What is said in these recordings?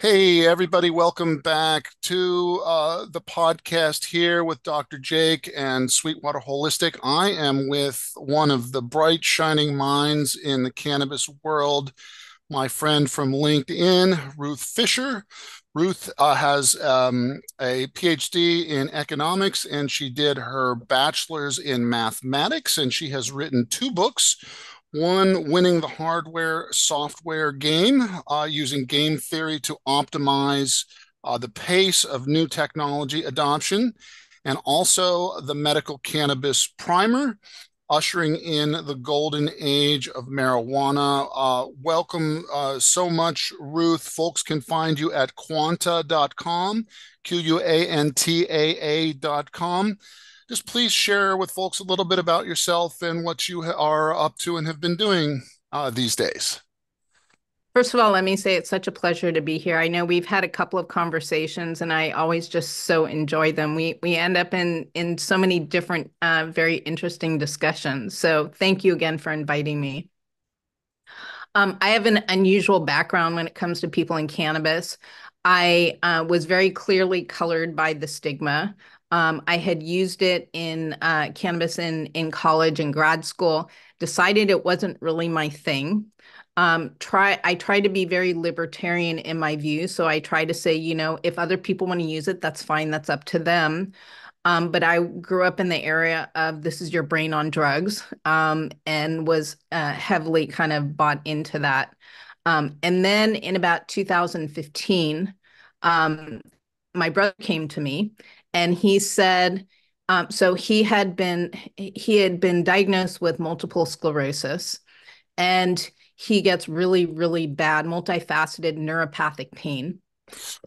Hey, everybody, welcome back to uh, the podcast here with Dr. Jake and Sweetwater Holistic. I am with one of the bright, shining minds in the cannabis world, my friend from LinkedIn, Ruth Fisher. Ruth uh, has um, a PhD in economics and she did her bachelor's in mathematics, and she has written two books one, winning the hardware software game uh, using game theory to optimize uh, the pace of new technology adoption, and also the medical cannabis primer, ushering in the golden age of marijuana. Uh, welcome uh, so much, Ruth. Folks can find you at quantaa.com, Q U A N T A A.com just please share with folks a little bit about yourself and what you are up to and have been doing uh, these days. First of all, let me say it's such a pleasure to be here. I know we've had a couple of conversations, and I always just so enjoy them. We we end up in in so many different, uh, very interesting discussions. So thank you again for inviting me. Um, I have an unusual background when it comes to people in cannabis. I uh, was very clearly colored by the stigma. Um, I had used it in uh, cannabis in in college and grad school. Decided it wasn't really my thing. Um, try I try to be very libertarian in my views. So I try to say, you know, if other people want to use it, that's fine. That's up to them. Um, but I grew up in the area of this is your brain on drugs, um, and was uh, heavily kind of bought into that. Um, and then in about 2015, um, my brother came to me and he said um, so he had been he had been diagnosed with multiple sclerosis and he gets really really bad multifaceted neuropathic pain.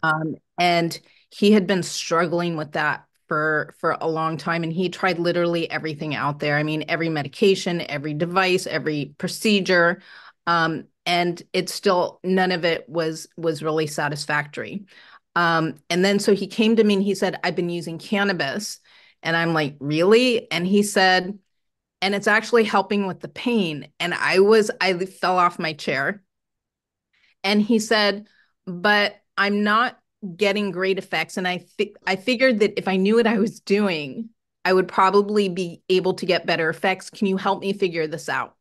Um, and he had been struggling with that for for a long time and he tried literally everything out there. I mean every medication every device every procedure um, and it's still none of it was was really satisfactory um, and then so he came to me and he said, I've been using cannabis. And I'm like, really? And he said, and it's actually helping with the pain. And I was, I fell off my chair. And he said, but I'm not getting great effects. And I, fi- I figured that if I knew what I was doing, I would probably be able to get better effects. Can you help me figure this out?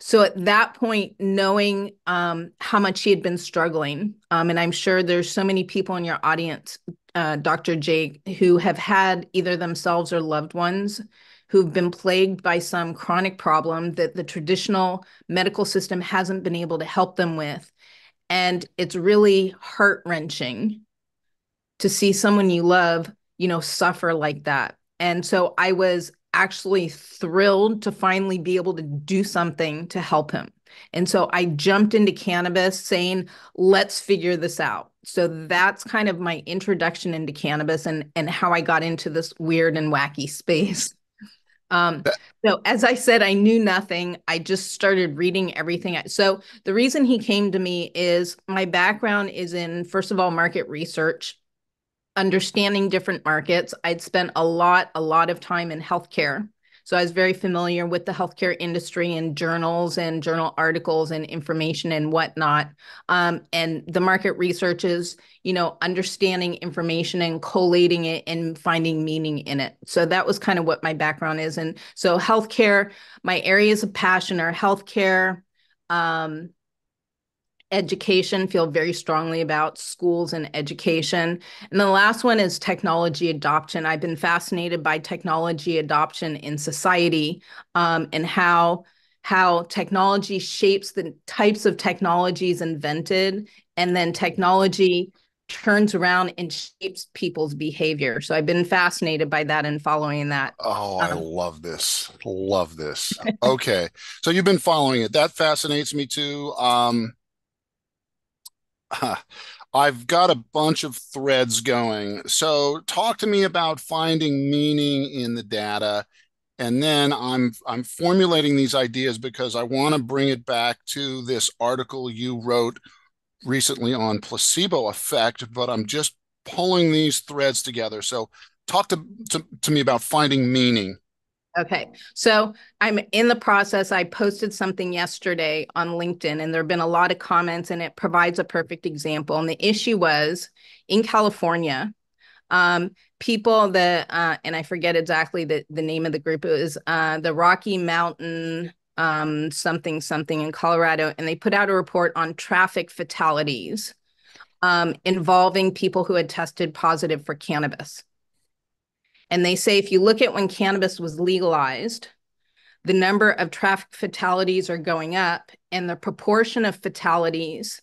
So at that point, knowing um, how much he had been struggling, um, and I'm sure there's so many people in your audience, uh, Dr. Jake, who have had either themselves or loved ones who've been plagued by some chronic problem that the traditional medical system hasn't been able to help them with. And it's really heart wrenching to see someone you love, you know, suffer like that. And so I was actually thrilled to finally be able to do something to help him. And so I jumped into cannabis saying, let's figure this out. So that's kind of my introduction into cannabis and, and how I got into this weird and wacky space. Um, so as I said, I knew nothing. I just started reading everything. So the reason he came to me is my background is in, first of all, market research understanding different markets. I'd spent a lot, a lot of time in healthcare. So I was very familiar with the healthcare industry and journals and journal articles and information and whatnot. Um, and the market research is, you know, understanding information and collating it and finding meaning in it. So that was kind of what my background is. And so healthcare, my areas of passion are healthcare, um, education, feel very strongly about schools and education. And the last one is technology adoption. I've been fascinated by technology adoption in society um, and how how technology shapes the types of technologies invented and then technology turns around and shapes people's behavior. So I've been fascinated by that and following that. Oh, I um, love this. Love this. Okay. so you've been following it. That fascinates me too. Um, I've got a bunch of threads going. So talk to me about finding meaning in the data. And then I'm I'm formulating these ideas because I want to bring it back to this article you wrote recently on placebo effect, but I'm just pulling these threads together. So talk to, to, to me about finding meaning. Okay. So I'm in the process. I posted something yesterday on LinkedIn and there have been a lot of comments and it provides a perfect example. And the issue was in California, um, people that, uh, and I forget exactly the, the name of the group, it was uh, the Rocky Mountain um, something, something in Colorado. And they put out a report on traffic fatalities um, involving people who had tested positive for cannabis. And they say if you look at when cannabis was legalized, the number of traffic fatalities are going up, and the proportion of fatalities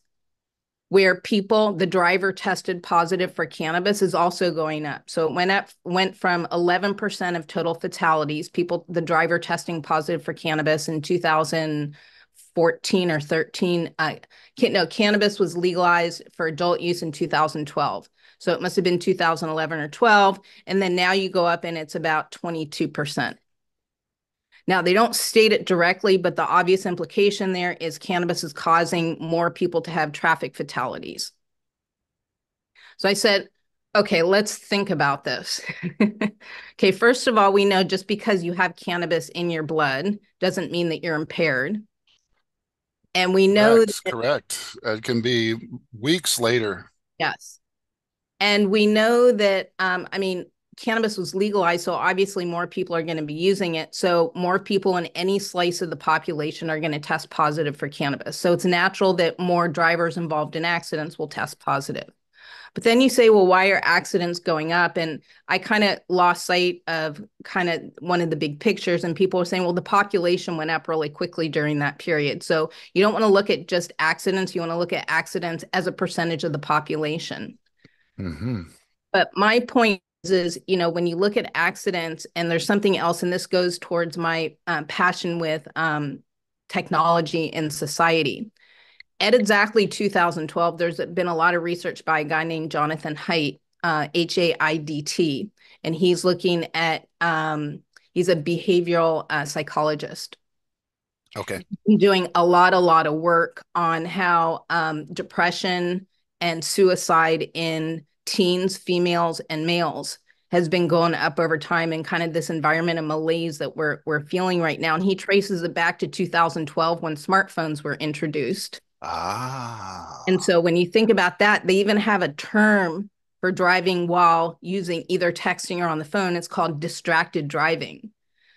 where people, the driver tested positive for cannabis is also going up. So it went up, went from 11% of total fatalities, people, the driver testing positive for cannabis in 2014 or 13. Uh, no, cannabis was legalized for adult use in 2012. So it must have been 2011 or 12. And then now you go up and it's about 22%. Now, they don't state it directly, but the obvious implication there is cannabis is causing more people to have traffic fatalities. So I said, okay, let's think about this. okay, first of all, we know just because you have cannabis in your blood doesn't mean that you're impaired. And we know That's that, correct. It can be weeks later. Yes. And we know that, um, I mean, cannabis was legalized, so obviously more people are going to be using it. So more people in any slice of the population are going to test positive for cannabis. So it's natural that more drivers involved in accidents will test positive. But then you say, well, why are accidents going up? And I kind of lost sight of kind of one of the big pictures. And people were saying, well, the population went up really quickly during that period. So you don't want to look at just accidents. You want to look at accidents as a percentage of the population. Mm-hmm. But my point is, is, you know, when you look at accidents, and there's something else, and this goes towards my um, passion with um, technology and society. At exactly 2012, there's been a lot of research by a guy named Jonathan Haidt, uh, H A I D T, and he's looking at, um, he's a behavioral uh, psychologist. Okay. Doing a lot, a lot of work on how um, depression and suicide in teens, females, and males has been going up over time and kind of this environment of malaise that we're we're feeling right now. And he traces it back to 2012 when smartphones were introduced. Ah. And so when you think about that, they even have a term for driving while using either texting or on the phone. It's called distracted driving.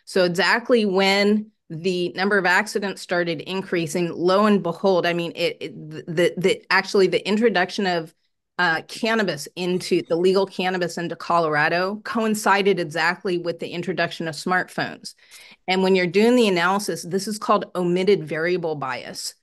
So exactly when the number of accidents started increasing, lo and behold, I mean, it, it the the actually the introduction of uh, cannabis into the legal cannabis into Colorado coincided exactly with the introduction of smartphones. And when you're doing the analysis, this is called omitted variable bias.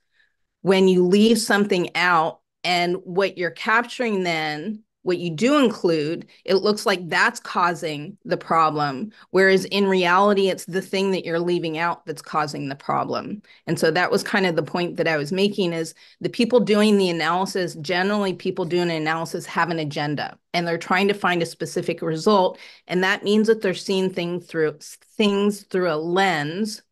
When you leave something out, and what you're capturing then what you do include, it looks like that's causing the problem. Whereas in reality, it's the thing that you're leaving out that's causing the problem. And so that was kind of the point that I was making is the people doing the analysis, generally people doing an analysis have an agenda and they're trying to find a specific result. And that means that they're seeing things through things through a lens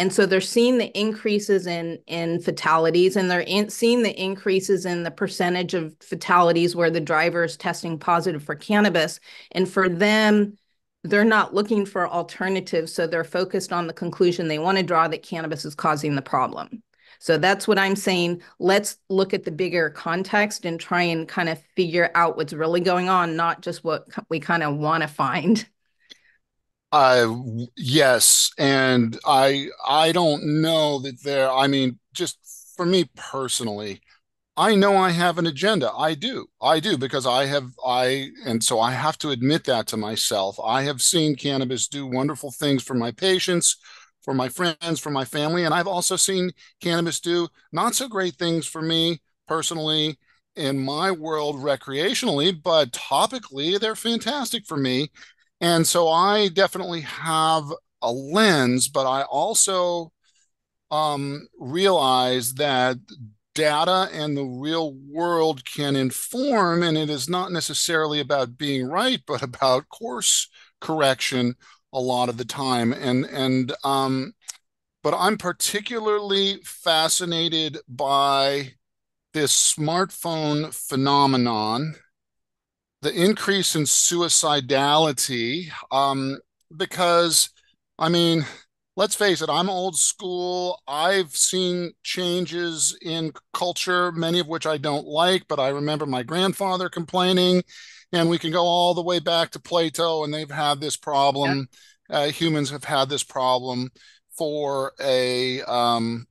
and so they're seeing the increases in in fatalities and they're in, seeing the increases in the percentage of fatalities where the driver is testing positive for cannabis. And for them they're not looking for alternatives so they're focused on the conclusion they want to draw that cannabis is causing the problem. So that's what i'm saying. Let's look at the bigger context and try and kind of figure out what's really going on not just what we kind of want to find uh, yes, and I I don't know that there. I mean, just for me personally, I know I have an agenda. I do. I do because I have I and so I have to admit that to myself. I have seen cannabis do wonderful things for my patients, for my friends, for my family, and I've also seen cannabis do not so great things for me personally in my world recreationally, but topically they're fantastic for me. And so I definitely have a lens, but I also um, realize that data and the real world can inform, and it is not necessarily about being right, but about course correction a lot of the time. And and um, but I'm particularly fascinated by this smartphone phenomenon the increase in suicidality um, because I mean, let's face it, I'm old school. I've seen changes in culture, many of which I don't like, but I remember my grandfather complaining. And we can go all the way back to Plato, and they've had this problem. Yeah. Uh, humans have had this problem for a um,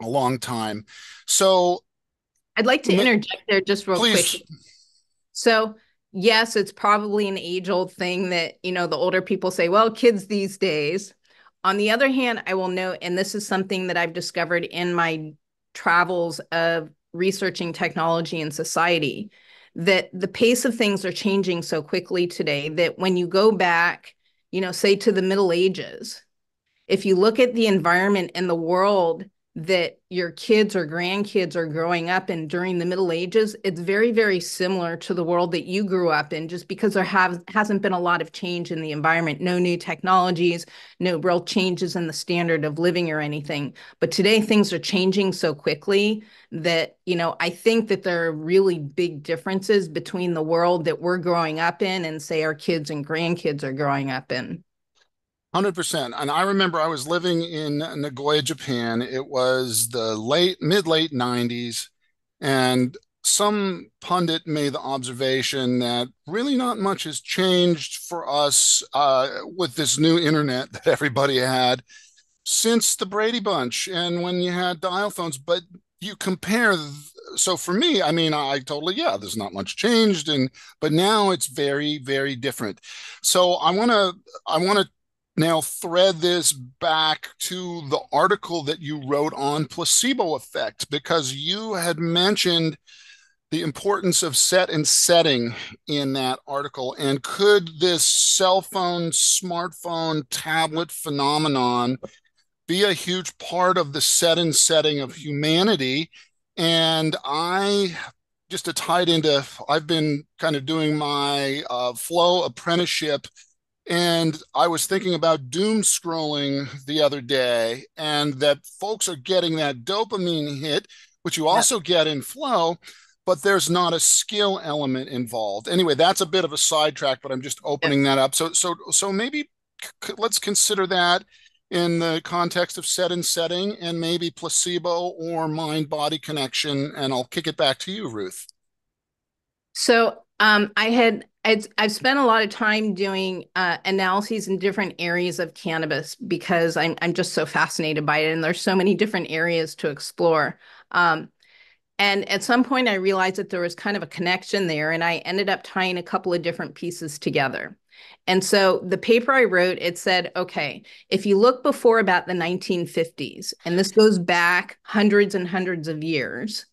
a long time. So, I'd like to interject there just real please. quick. So, yes, it's probably an age old thing that, you know, the older people say, well, kids these days. On the other hand, I will note, and this is something that I've discovered in my travels of researching technology and society, that the pace of things are changing so quickly today that when you go back, you know, say to the Middle Ages, if you look at the environment and the world that your kids or grandkids are growing up in during the Middle Ages, it's very, very similar to the world that you grew up in, just because there have hasn't been a lot of change in the environment, no new technologies, no real changes in the standard of living or anything. But today things are changing so quickly that, you know, I think that there are really big differences between the world that we're growing up in and say our kids and grandkids are growing up in. 100%. And I remember I was living in Nagoya, Japan. It was the late, mid late 90s. And some pundit made the observation that really not much has changed for us uh, with this new internet that everybody had since the Brady Bunch and when you had dial phones. But you compare, so for me, I mean, I totally, yeah, there's not much changed. And, but now it's very, very different. So I want to, I want to now thread this back to the article that you wrote on placebo effect because you had mentioned the importance of set and setting in that article. And could this cell phone smartphone tablet phenomenon be a huge part of the set and setting of humanity? And i just to tie it into i've been kind of doing my uh, flow apprenticeship and I was thinking about doom scrolling the other day, and that folks are getting that dopamine hit, which you also get in flow, but there's not a skill element involved. Anyway, that's a bit of a sidetrack, but I'm just opening yeah. that up. So, so, so maybe c- let's consider that in the context of set and setting, and maybe placebo or mind body connection. And I'll kick it back to you, Ruth. So, um, I had I've, I've spent a lot of time doing uh, analyses in different areas of cannabis because I'm I'm just so fascinated by it, and there's so many different areas to explore. Um, and at some point, I realized that there was kind of a connection there, and I ended up tying a couple of different pieces together. And so the paper I wrote, it said, okay, if you look before about the 1950s, and this goes back hundreds and hundreds of years,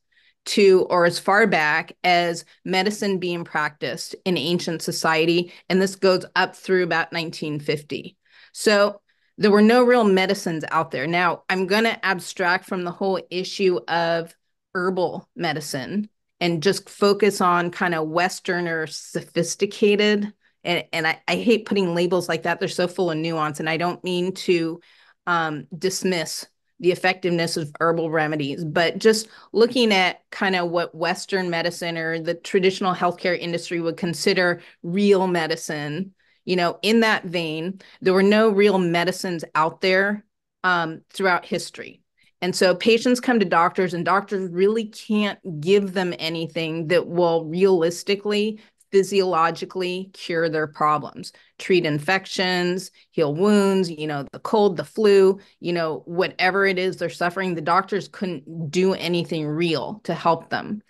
to or as far back as medicine being practiced in ancient society and this goes up through about 1950 so there were no real medicines out there. Now i'm going to abstract from the whole issue of herbal medicine and just focus on kind of western or sophisticated and, and I, I hate putting labels like that. They're so full of nuance and i don't mean to um, dismiss the effectiveness of herbal remedies, but just looking at kind of what Western medicine or the traditional healthcare industry would consider real medicine, you know, in that vein, there were no real medicines out there um, throughout history. And so patients come to doctors, and doctors really can't give them anything that will realistically physiologically cure their problems, treat infections, heal wounds, you know, the cold, the flu, you know, whatever it is they're suffering, the doctors couldn't do anything real to help them.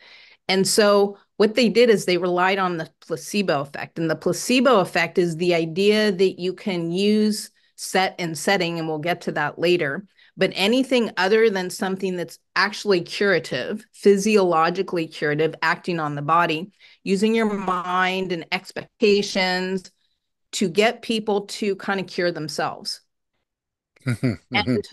And so what they did is they relied on the placebo effect. And the placebo effect is the idea that you can use set and setting, and we'll get to that later, but anything other than something that's actually curative, physiologically curative, acting on the body, using your mind and expectations to get people to kind of cure themselves. and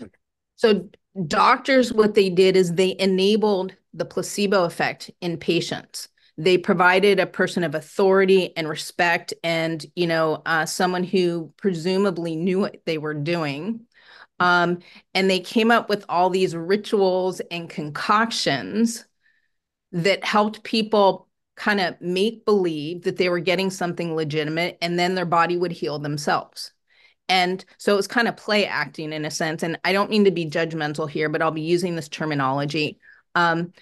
so, doctors, what they did is they enabled the placebo effect in patients. They provided a person of authority and respect and you know uh, someone who presumably knew what they were doing. Um, and they came up with all these rituals and concoctions that helped people kind of make believe that they were getting something legitimate and then their body would heal themselves. And so it was kind of play acting in a sense. And I don't mean to be judgmental here, but I'll be using this terminology. Um,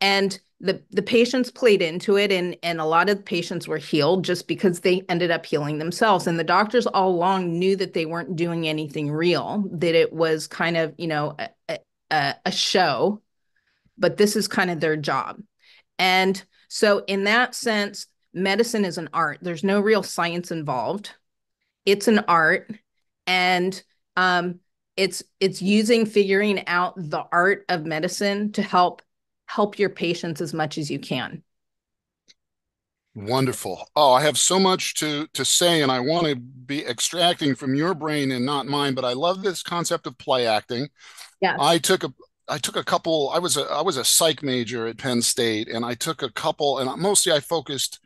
and the the patients played into it and and a lot of patients were healed just because they ended up healing themselves and the doctors all along knew that they weren't doing anything real that it was kind of you know a, a, a show but this is kind of their job and so in that sense medicine is an art there's no real science involved it's an art and um it's it's using figuring out the art of medicine to help help your patients as much as you can. Wonderful. Oh, I have so much to to say, and I want to be extracting from your brain and not mine. But I love this concept of play acting. Yeah. I took a I took a couple. I was a I was a psych major at Penn State, and I took a couple, and mostly I focused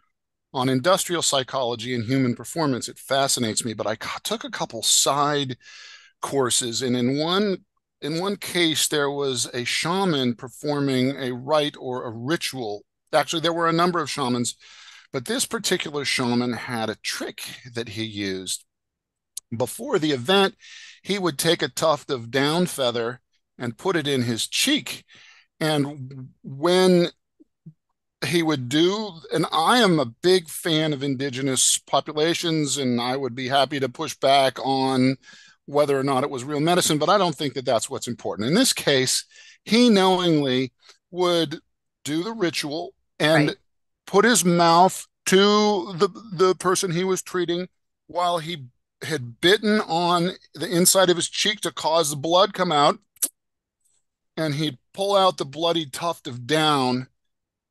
on industrial psychology and human performance. It fascinates me, but I took a couple side courses, and in one in one case, there was a shaman performing a rite or a ritual. Actually, there were a number of shamans, but this particular shaman had a trick that he used. Before the event, he would take a tuft of down feather and put it in his cheek. And when he would do, and I am a big fan of indigenous populations, and I would be happy to push back on whether or not it was real medicine, but I don't think that that's what's important. In this case, he knowingly would do the ritual and right. put his mouth to the the person he was treating while he had bitten on the inside of his cheek to cause the blood come out and he'd pull out the bloody tuft of down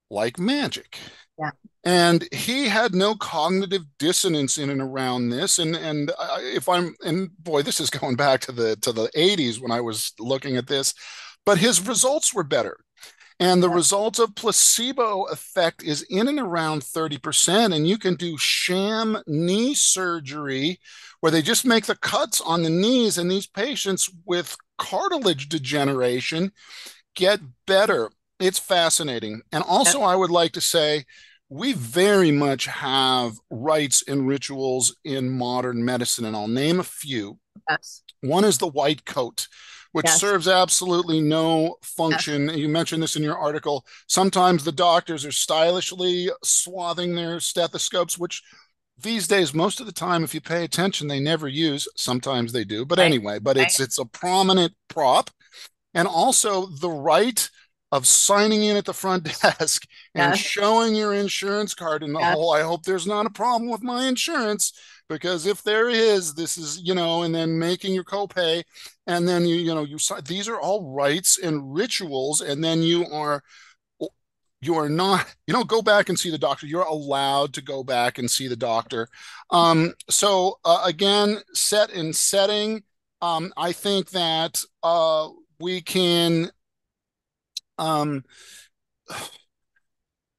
like magic. Yeah. And he had no cognitive dissonance in and around this. And and if i'm and boy this is going back to the to the 80s when i was looking at this but his results were better and the result of placebo effect is in and around 30% and you can do sham knee surgery where they just make the cuts on the knees and these patients with cartilage degeneration get better. It's fascinating. And also i would like to say we very much have rites and rituals in modern medicine, and I'll name a few. Yes. One is the white coat, which yes. serves absolutely no function. Yes. You mentioned this in your article. Sometimes the doctors are stylishly swathing their stethoscopes, which these days, most of the time, if you pay attention, they never use. Sometimes they do, but right. anyway, but right. it's it's a prominent prop. And also the right of signing in at the front desk and yes. showing your insurance card in the yes. whole i hope there's not a problem with my insurance because if there is this is you know and then making your copay and then you you know you these are all rites and rituals and then you are you are not you don't go back and see the doctor. You're allowed to go back and see the doctor. Um, so uh, again set in setting um, i think that uh, we can um,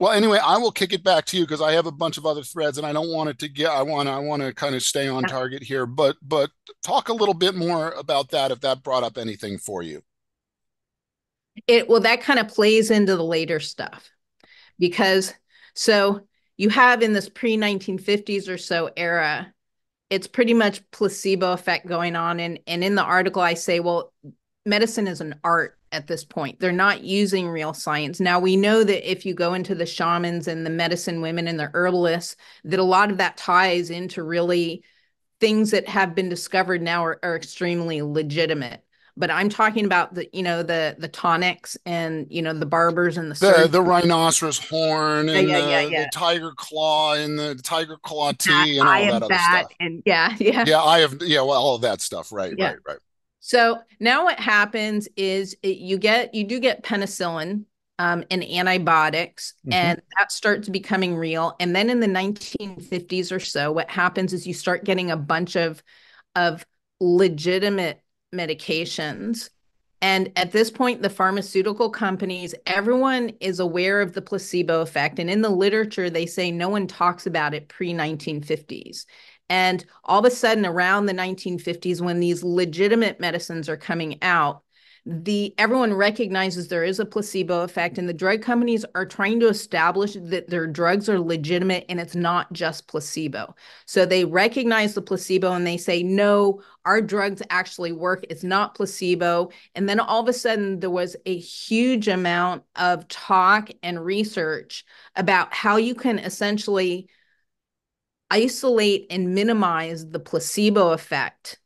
well, anyway, I will kick it back to you because I have a bunch of other threads, and I don't want it to get. I want. I want to kind of stay on target here, but but talk a little bit more about that if that brought up anything for you. It well, that kind of plays into the later stuff because so you have in this pre 1950s or so era, it's pretty much placebo effect going on, and and in the article I say, well, medicine is an art at this point. They're not using real science. Now we know that if you go into the shamans and the medicine women and the herbalists, that a lot of that ties into really things that have been discovered now are, are extremely legitimate. But I'm talking about the, you know, the the tonics and you know the barbers and the the, the rhinoceros horn and yeah, yeah, the, yeah, the, tiger claw and the tiger claw tea and all that other stuff. And yeah, yeah, yeah. I have yeah, well, all of that stuff. Right, right, right. So now what happens is it, you get you do get penicillin um, and antibiotics, mm-hmm. and that starts becoming real. And then in the 1950s or so, what happens is you start getting a bunch of of legitimate medications. And at this point, the pharmaceutical companies, everyone is aware of the placebo effect. And in the literature, they say no one talks about it pre 1950s. And all of a sudden, around the 1950s, when these legitimate medicines are coming out, the everyone recognizes there is a placebo effect and the drug companies are trying to establish that their drugs are legitimate and it's not just placebo. So they recognize the placebo and they say no our drugs actually work. It's not placebo. And then all of a sudden there was a huge amount of talk and research about how you can essentially isolate and minimize the placebo effect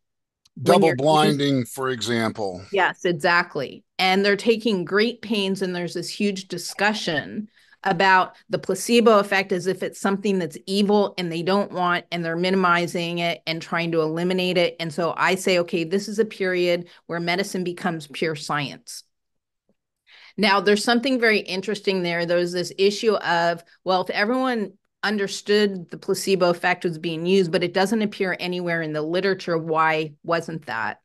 double blinding for example. Yes exactly. And they're taking great pains and there's this huge discussion about the placebo effect as if it's something that's evil and they don't want and they're minimizing it and trying to eliminate it. And so i say okay this is a period where medicine becomes pure science. Now there's something very interesting there. There's this issue of well if everyone understood the placebo effect was being used, but it doesn't appear anywhere in the literature. Why wasn't that?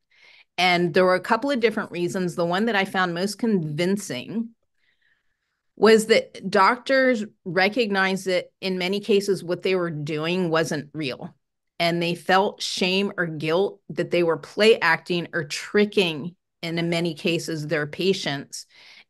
And there were a couple of different reasons. The one that I found most convincing was that doctors recognized that in many cases what they were doing wasn't real. And they felt shame or guilt that they were play acting or tricking, and in many cases, their patients.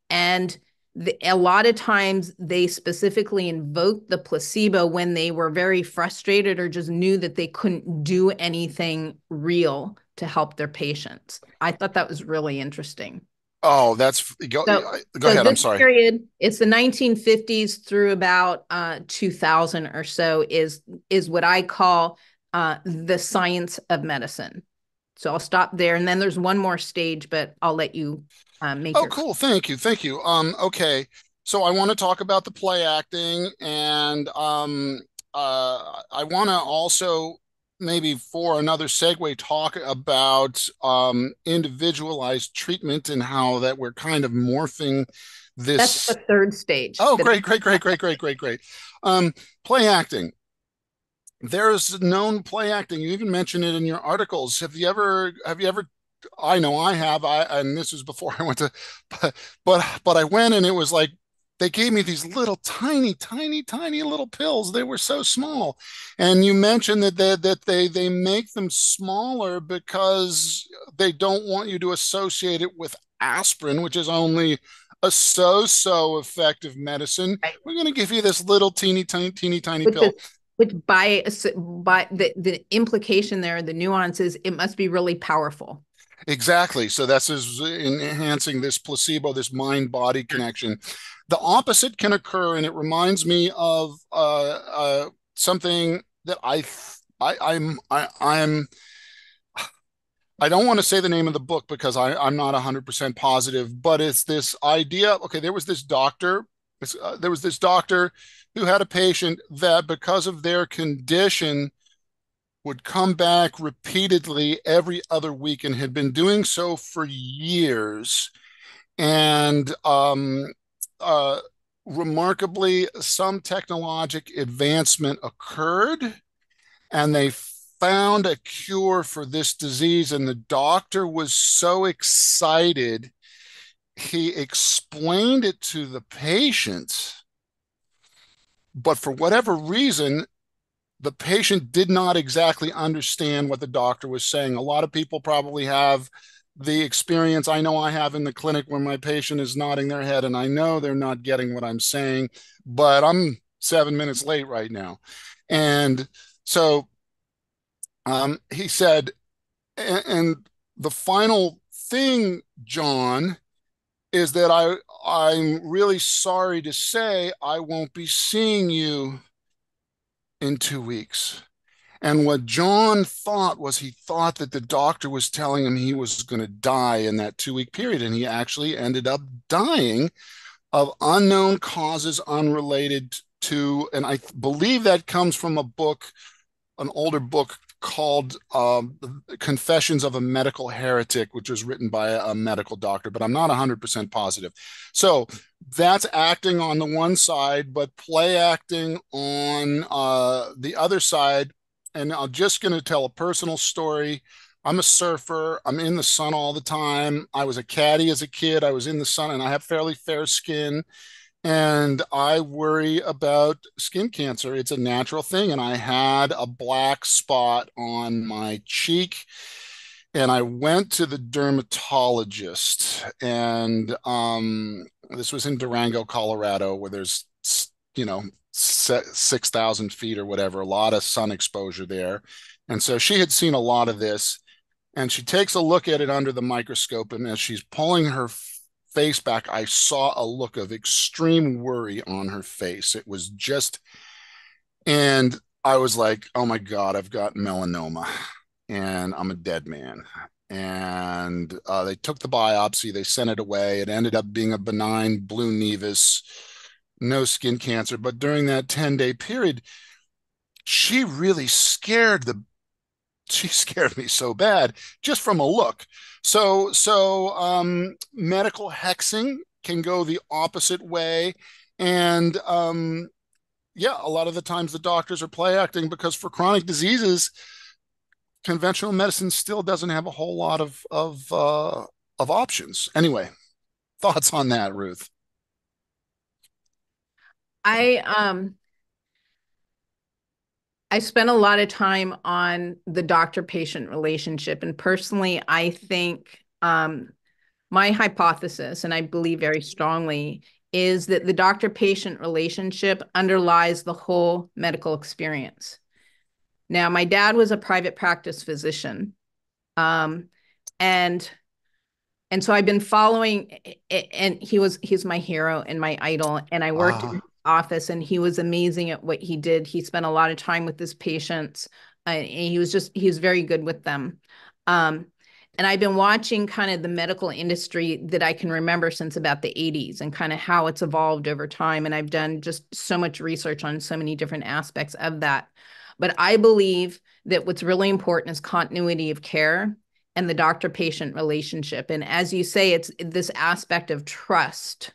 And the, a lot of times they specifically invoked the placebo when they were very frustrated or just knew that they couldn't do anything real to help their patients. I thought that was really interesting. Oh, that's go, so, go so ahead. I'm sorry. Period. It's the 1950s through about uh, 2000 or so is is what I call uh, the science of medicine. So I'll stop there, and then there's one more stage, but I'll let you um, make. Oh, your- cool! Thank you, thank you. Um, okay, so I want to talk about the play acting, and um, uh, I want to also maybe for another segue talk about um, individualized treatment and how that we're kind of morphing this. That's the third stage. Oh, great, great, great, great, great, great, great. Um, play acting there's known play acting you even mentioned it in your articles have you ever have you ever I know I have. I and this was before I went to, but but but I went and it was like they gave me these little tiny, tiny, tiny little pills. They were so small. And you mentioned that they, that they they make them smaller because they don't want you to associate it with aspirin, which is only a so-so effective medicine. Right. We're going to give you this little teeny, tiny, teeny, tiny which pill. Which by by the the implication there, the nuance is it must be really powerful. Exactly. So that's enhancing this placebo, this mind body connection. The opposite can occur, and it reminds me of uh, uh, something that I, I, I'm, I, I'm. I don't want to say the name of the book because I, I'm not 100% positive, but it's this idea. Okay, there was this doctor. Uh, there was this doctor who had a patient that, because of their condition, would come back repeatedly every other week and had been doing so for years. And um, uh, remarkably, some technologic advancement occurred and they found a cure for this disease. And the doctor was so excited, he explained it to the patient. But for whatever reason, the patient did not exactly understand what the doctor was saying. A lot of people probably have the experience I know I have in the clinic where my patient is nodding their head and I know they're not getting what I'm saying, but I'm seven minutes late right now. And so um, he said, and the final thing, John, is that I I'm really sorry to say I won't be seeing you in two weeks. And what John thought was he thought that the doctor was telling him he was going to die in that two week period. And he actually ended up dying of unknown causes unrelated to, and I believe that comes from a book, an older book called um, Confessions of a Medical Heretic, which was written by a, medical doctor, but I'm not 100% positive. So that's acting on the one side, but play acting on uh, the other side. And I'm just going to tell a personal story. I'm a surfer. I'm in the sun all the time. I was a caddy as a kid. I was in the sun and I have fairly fair skin and I worry about skin cancer. It's a natural thing. And I had a black spot on my cheek. and I went to the dermatologist, and um, this was in Durango, Colorado, where there's you know six thousand feet or whatever, a lot of sun exposure there, and so she had seen a lot of this, and she takes a look at it under the microscope, and as she's pulling her face back, I saw a look of extreme worry on her face. It was just, and I was like, oh my God, I've got melanoma and I'm a dead man. And uh, they took the biopsy, they sent it away. It ended up being a benign blue nevus, no skin cancer. But during that 10 day period, she really scared the she scared me so bad just from a look. So so um, medical hexing can go the opposite way, and um, yeah, a lot of the times the doctors are play acting because for chronic diseases, conventional medicine still doesn't have a whole lot of of uh, of options. Anyway, thoughts on that, Ruth? I um I spent a lot of time on the doctor patient relationship. And personally, I think um, my hypothesis, and I believe very strongly, is that the doctor patient relationship underlies the whole medical experience. Now, my dad was a private practice physician. Um, and and so I've been following and he was he's my hero and my idol and I worked in office and he was amazing at what he did. He spent a lot of time with his patients uh, and he was just, he was very good with them. Um, and I've been watching kind of the medical industry that I can remember since about the 80s and kind of how it's evolved over time. And I've done just so much research on so many different aspects of that. But I believe that what's really important is continuity of care and the doctor patient relationship. And as you say, it's this aspect of trust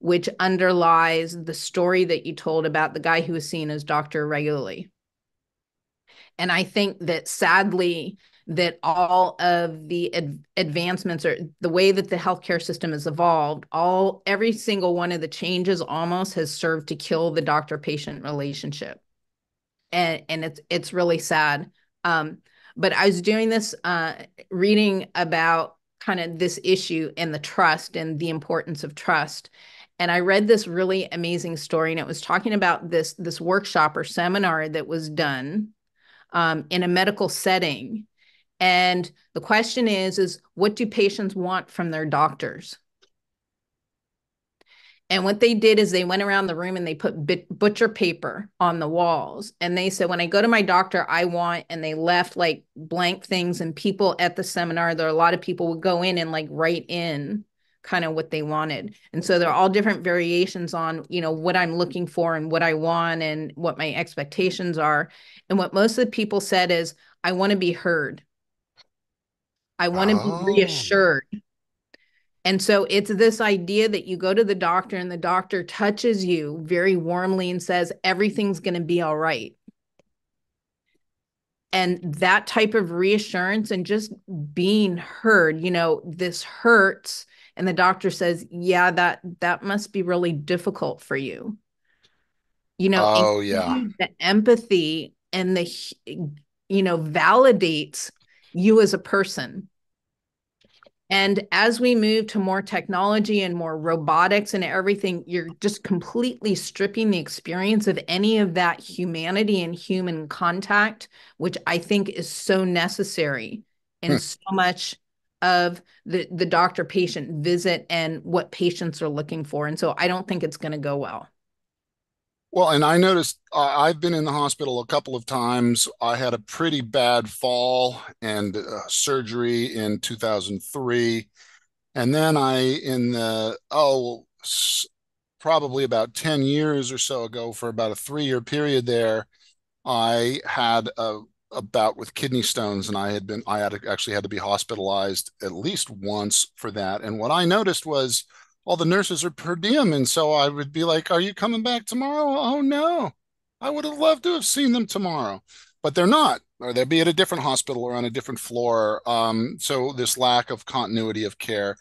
which underlies the story that you told about the guy who was seen as doctor regularly. And I think that sadly, that all of the ad- advancements or the way that the healthcare system has evolved, all every single one of the changes almost has served to kill the doctor patient relationship. And and it's it's really sad. Um, but I was doing this uh, reading about kind of this issue and the trust and the importance of trust and I read this really amazing story, and it was talking about this this workshop or seminar that was done um, in a medical setting. And the question is, is what do patients want from their doctors? And what they did is they went around the room and they put bit, butcher paper on the walls. And they said, when I go to my doctor, I want, and they left like blank things. And people at the seminar, there are a lot of people would go in and like write in kind of what they wanted. And so they're all different variations on, you know, what I'm looking for and what I want and what my expectations are. And what most of the people said is, I want to be heard. I want to oh. be reassured. And so it's this idea that you go to the doctor and the doctor touches you very warmly and says, everything's going to be all right. And that type of reassurance and just being heard, you know, this hurts and the doctor says yeah that that must be really difficult for you. You know oh yeah. the empathy and the you know validates you as a person. And as we move to more technology and more robotics and everything, you're just completely stripping the experience of any of that humanity and human contact, which I think is so necessary in hmm. so much of the the doctor patient visit and what patients are looking for. And so i don't think it's going to go well. Well and i noticed uh, i've been in the hospital a couple of times. I had a pretty bad fall and uh, surgery in 2003 and then i in the oh probably about 10 years or so ago for about a three year period there i had a a bout with kidney stones and I had been I had actually had to be hospitalized at least once for that. And what I noticed was all the nurses are per diem. And so I would be like, Are you coming back tomorrow? Oh no. I would have loved to have seen them tomorrow. But they're not, or they'd be at a different hospital or on a different floor. Um, so this lack of continuity of care.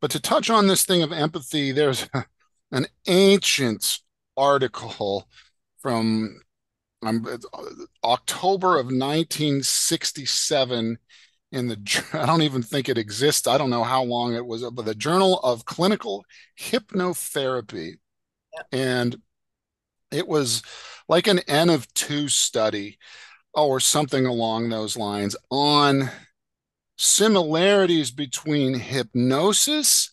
But to touch on this thing of empathy, there's an ancient article from um, October of 1967 in the I don't even think it exists. I don't know how long it was, but the Journal of Clinical Hypnotherapy. Yep. And it was like an N of two study or something along those lines on similarities between hypnosis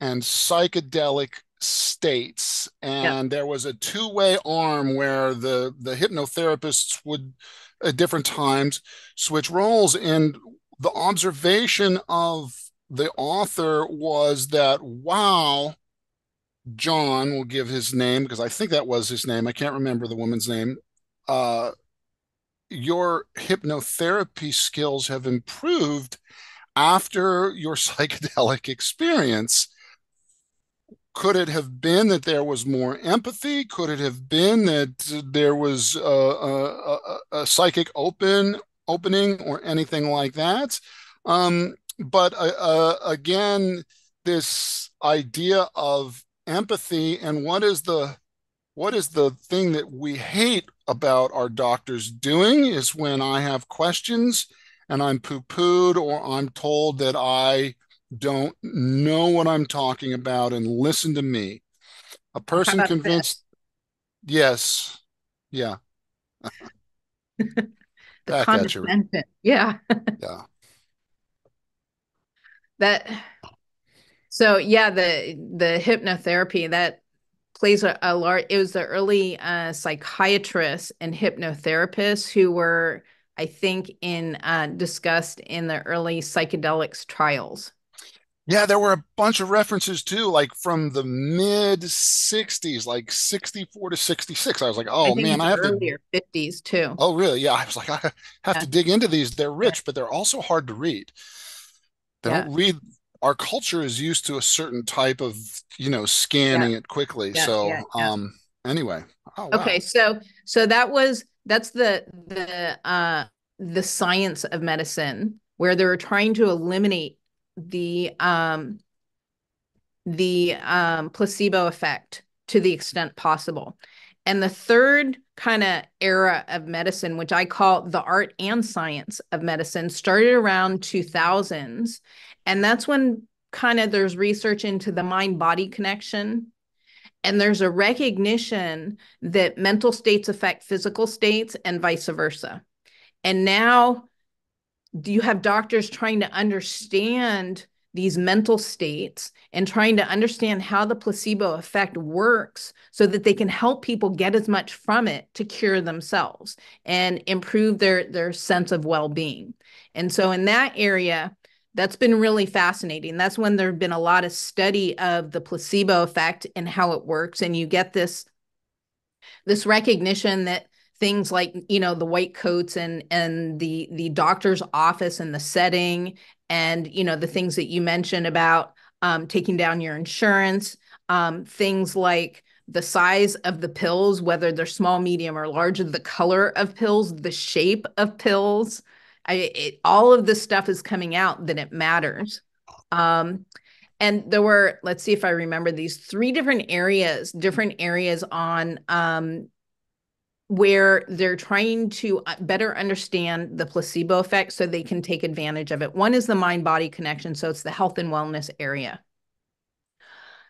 and psychedelic states and there was a two-way arm where the the hypnotherapists would at different times switch roles and the observation of the author was that wow john will give his name because i think that was his name i can't remember the woman's name uh, your hypnotherapy skills have improved after your psychedelic experience could it have been that there was more empathy? Could it have been that there was a, a, a, psychic open opening or anything like that? Um, but uh, uh, again, this idea of empathy and what is the what is the thing that we hate about our doctors doing is when I have questions and I'm poo-pooed or I'm told that I don't know what I'm talking about and listen to me. A person convinced, this? yes, yeah. the condescension, yeah, yeah. That so yeah, the the hypnotherapy that plays a, a large. It was the early uh, psychiatrists and hypnotherapists who were, I think, in uh, discussed in the early psychedelics trials. Yeah, there were a bunch of references too, like from the mid 60s, like 64 to 66. I was like, oh I man, I have earlier to 50s too. Oh, really? Yeah. I was like, I have yeah. to dig into these. They're rich, but they're also hard to read. They yeah. don't read. Our culture is used to a certain type of, you know, scanning yeah. it quickly. so, um, anyway. Oh, wow. Okay. So, so that was, that's the, the, uh, the science of medicine where they were trying to eliminate the um, the um, placebo effect to the extent possible. And the third kind of era of medicine, which I call the art and science of medicine, started around 2000s. And that's when kind of there's research into the mind body connection. And there's a recognition that mental states affect physical states and vice versa. And now do you have doctors trying to understand these mental states and trying to understand how the placebo effect works so that they can help people get as much from it to cure themselves and improve their their sense of well-being. And so in that area that's been really fascinating. That's when there've been a lot of study of the placebo effect and how it works and you get this this recognition that things like you know the white coats and and the the doctor's office and the setting and you know the things that you mentioned about um, taking down your insurance um, things like the size of the pills whether they're small medium or large the color of pills the shape of pills. I, it, all of this stuff is coming out that it matters. Um, and there were let's see if i remember these three different areas different areas on um, where they're trying to uh, better understand the placebo effect so they can take advantage of it. One is the mind body connection, so it's the health and wellness area.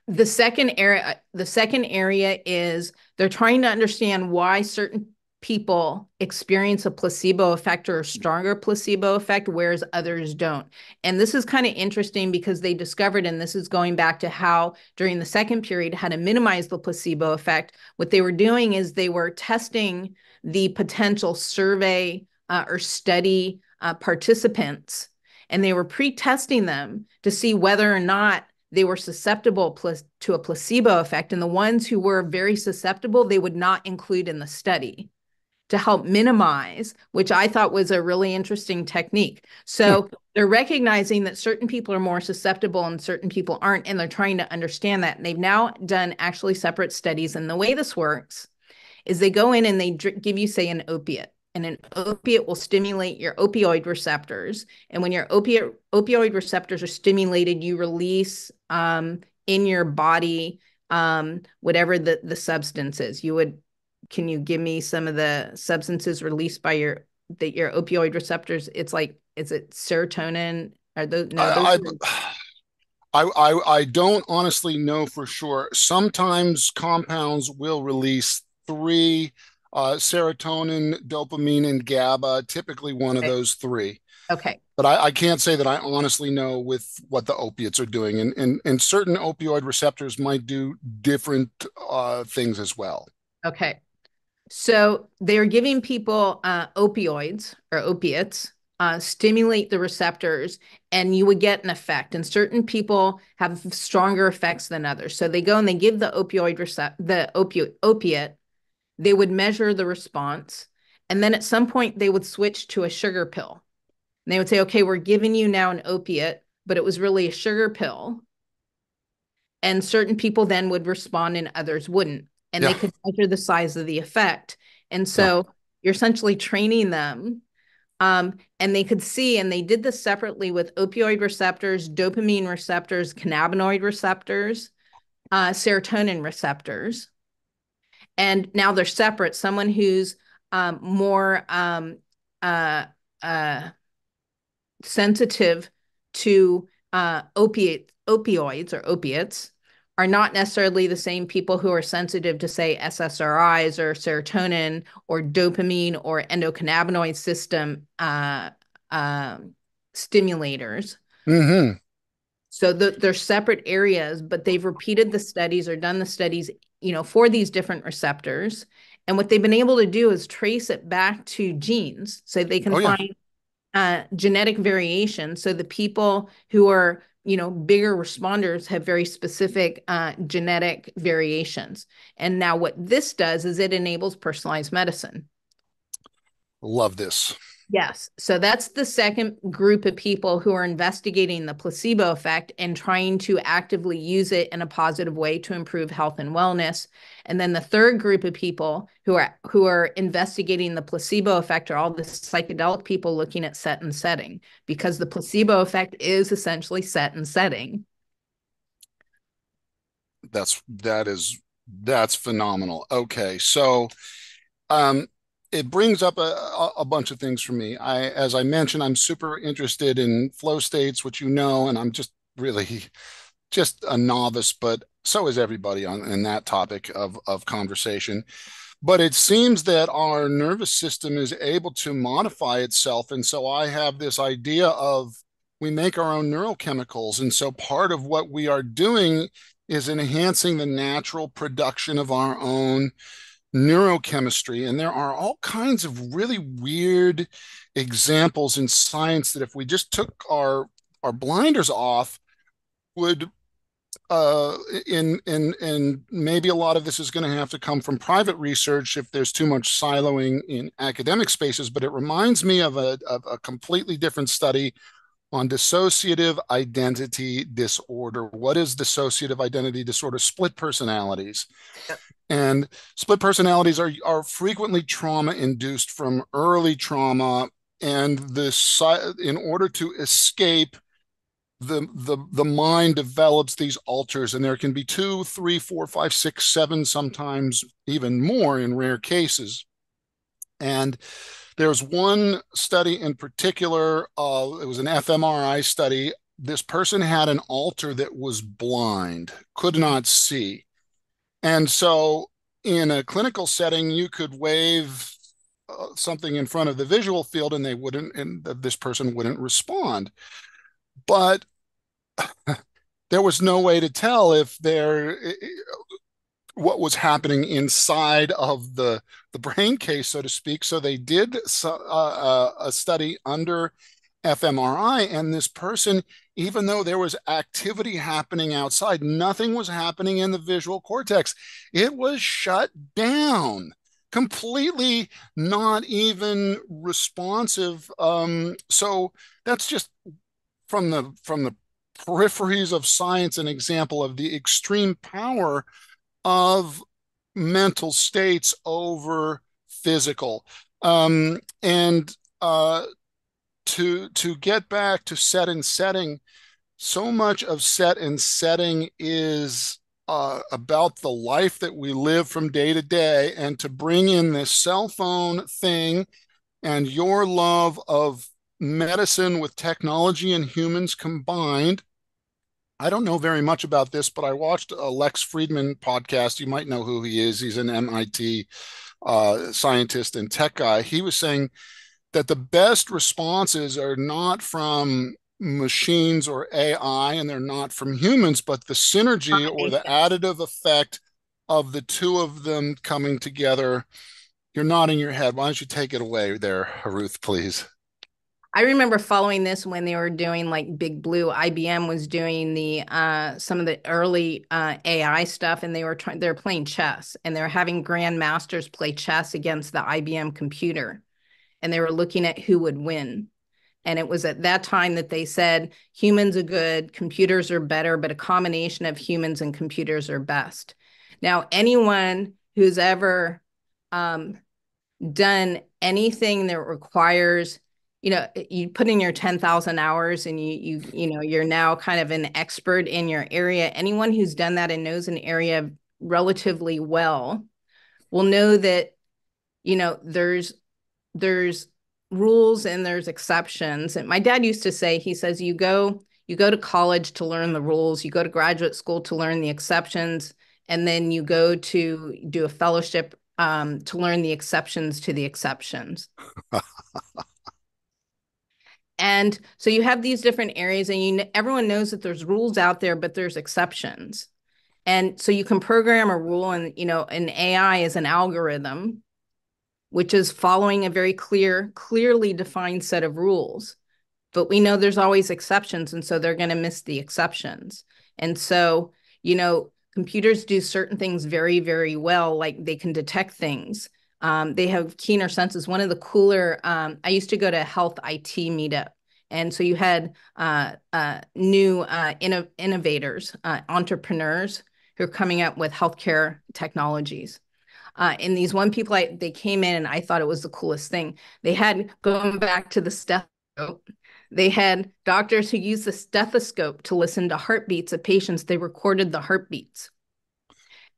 The second area the second area is they're trying to understand why certain people experience a placebo effect or a stronger placebo effect, whereas others don't. And this is kind of interesting because they discovered, and this is going back to how during the second period, how to minimize the placebo effect. What they were doing is they were testing the potential survey uh, or study uh, participants, and they were pre testing them to see whether or not they were susceptible to a placebo effect. And the ones who were very susceptible, they would not include in the study to help minimize, which I thought was a really interesting technique. So hmm. they're recognizing that certain people are more susceptible and certain people aren't, and they're trying to understand that. And they've now done actually separate studies. And the way this works is they go in and they give you, say, an opiate. And an opiate will stimulate your opioid receptors. And when your opiate opioid receptors are stimulated, you release um, in your body um, whatever the, the substance is. You would can you give me some of the substances released by your that your opioid receptors it's like is it serotonin? Are those no? Those I. I, I I don't honestly know for sure. Sometimes compounds will release three uh, serotonin, dopamine, and GABA. Typically, one okay. of those three. Okay. But I, I, can't say that I honestly know with what the opiates are doing, and and, and certain opioid receptors might do different uh, things as well. Okay. So they're giving people uh, opioids or opiates uh, stimulate the receptors and you would get an effect. And certain people have stronger effects than others. So they go and they give the opioid recept the opi- opiate. They would measure the response, and then at some point they would switch to a sugar pill. And they would say, "Okay, we're giving you now an opiate, but it was really a sugar pill." And certain people then would respond, and others wouldn't. And yeah. they could measure the size of the effect. And so yeah. you're essentially training them um, and they could see, and they did this separately with opioid receptors, dopamine receptors, cannabinoid receptors, uh, serotonin receptors. And now they're separate. Someone who's um, more um, uh, uh, sensitive to uh, opiate, opioids or opiates are not necessarily the same people who are sensitive to, say, SSRIs or serotonin or dopamine or endocannabinoid system uh, uh, stimulators. Mm-hmm. So the, they're separate areas, but they've repeated the studies or done the studies, you know, for these different receptors. And what they've been able to do is trace it back to genes, so they can oh, yeah. find uh, genetic variation. So the people who are you know, bigger responders have very specific uh, genetic variations. And now what this does is it enables personalized medicine. Love this. Yes. So that's the second group of people who are investigating the placebo effect and trying to actively use it in a positive way to improve health and wellness. And then the third group of people who are who are investigating the placebo effect are all the psychedelic people looking at set and setting because the placebo effect is essentially set and setting. That's that is that's phenomenal. Okay. So um it brings up a, a bunch of things for me. I, as I mentioned, I'm super interested in flow states, which you know, and I'm just really just a novice, but so is everybody on in that topic of of conversation. But it seems that our nervous system is able to modify itself, and so I have this idea of we make our own neurochemicals, and so part of what we are doing is enhancing the natural production of our own neurochemistry. And there are all kinds of really weird examples in science that if we just took our our blinders off, would uh, in in and maybe a lot of this is going to have to come from private research if there's too much siloing in academic spaces. But it reminds me of a of a completely different study on dissociative identity disorder. What is dissociative identity disorder? Split personalities. Yep. And split personalities are, are frequently trauma induced from early trauma. And this, in order to escape, the, the, the mind develops these alters, and there can be two, three, four, five, six, seven, sometimes even more in rare cases. And there's one study in particular, uh, it was an fMRI study. This person had an alter that was blind, could not see. And so, in a clinical setting, you could wave uh, something in front of the visual field and they wouldn't, and this person wouldn't respond. But there was no way to tell if they're what was happening inside of the the brain case, so to speak. So they did uh, uh, a study under fMRI, and this person, even though there was activity happening outside, nothing was happening in the visual cortex. It was shut down, completely not even responsive. Um, so that's just from the from the peripheries of science an example of the extreme power of mental states over physical. Um, and uh, to to get back to set and setting, so much of set and setting is uh, about the life that we live from day to day, and to bring in this cell phone thing and your love of medicine with technology and humans combined. I don't know very much about this, but I watched a Lex Fridman podcast. You might know who he is. He's an MIT uh, scientist and tech guy. He was saying that the best responses are not from machines or AI and they're not from humans, but the synergy or the additive effect of the two of them coming together. You're nodding your head. Why don't you take it away there, Ruth, please? I remember following this when they were doing like Big Blue. IBM was doing the uh, some of the early uh, AI stuff, and they were trying. They were playing chess, and they were having grandmasters play chess against the IBM computer, and they were looking at who would win. And it was at that time that they said humans are good, computers are better, but a combination of humans and computers are best. Now, anyone who's ever um, done anything that requires you know you put in your 10,000 hours and you you you know you're now kind of an expert in your area. Anyone who's done that and knows an area relatively well will know that you know there's there's rules and there's exceptions. And my dad used to say he says you go you go to college to learn the rules you go to graduate school to learn the exceptions and then you go to do a fellowship um, to learn the exceptions to the exceptions And so you have these different areas, and you everyone knows that there's rules out there, but there's exceptions. And so you can program a rule, and you know, an AI is an algorithm, which is following a very clear, clearly defined set of rules. But we know there's always exceptions, and so they're going to miss the exceptions. And so, you know, computers do certain things very, very well, like they can detect things um, they have keener senses. One of the cooler, um, I used to go to health IT meetup. And so you had uh, uh, new uh, inno innovators, uh, entrepreneurs who are coming up with healthcare technologies. Uh, and these one people, I, they came in and I thought it was the coolest thing. They had, going back to the stethoscope, they had doctors who used the stethoscope to listen to heartbeats of patients. They recorded the heartbeats.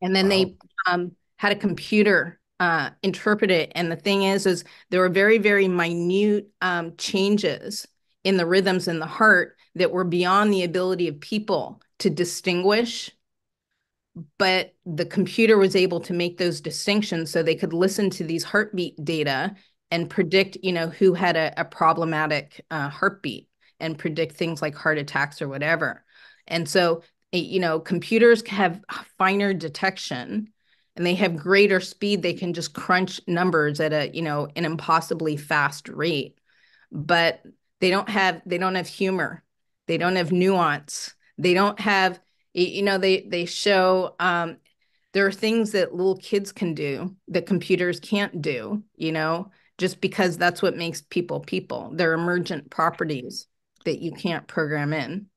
And then wow. they um, had a computer uh, interpret it. And the thing is, is there were very, very minute um, changes in the rhythms in the heart that were beyond the ability of people to distinguish. But the computer was able to make those distinctions so they could listen to these heartbeat data and predict, you know, who had a, a problematic uh, heartbeat and predict things like heart attacks or whatever. And so, you know, computers have finer detection and they have greater speed they can just crunch numbers at a you know an impossibly fast rate. But they don't have they don't have humor. They don't have nuance. They don't have you know they they show um there are things that little kids can do that computers can't do you know just because that's what makes people people. They're emergent properties that you can't program in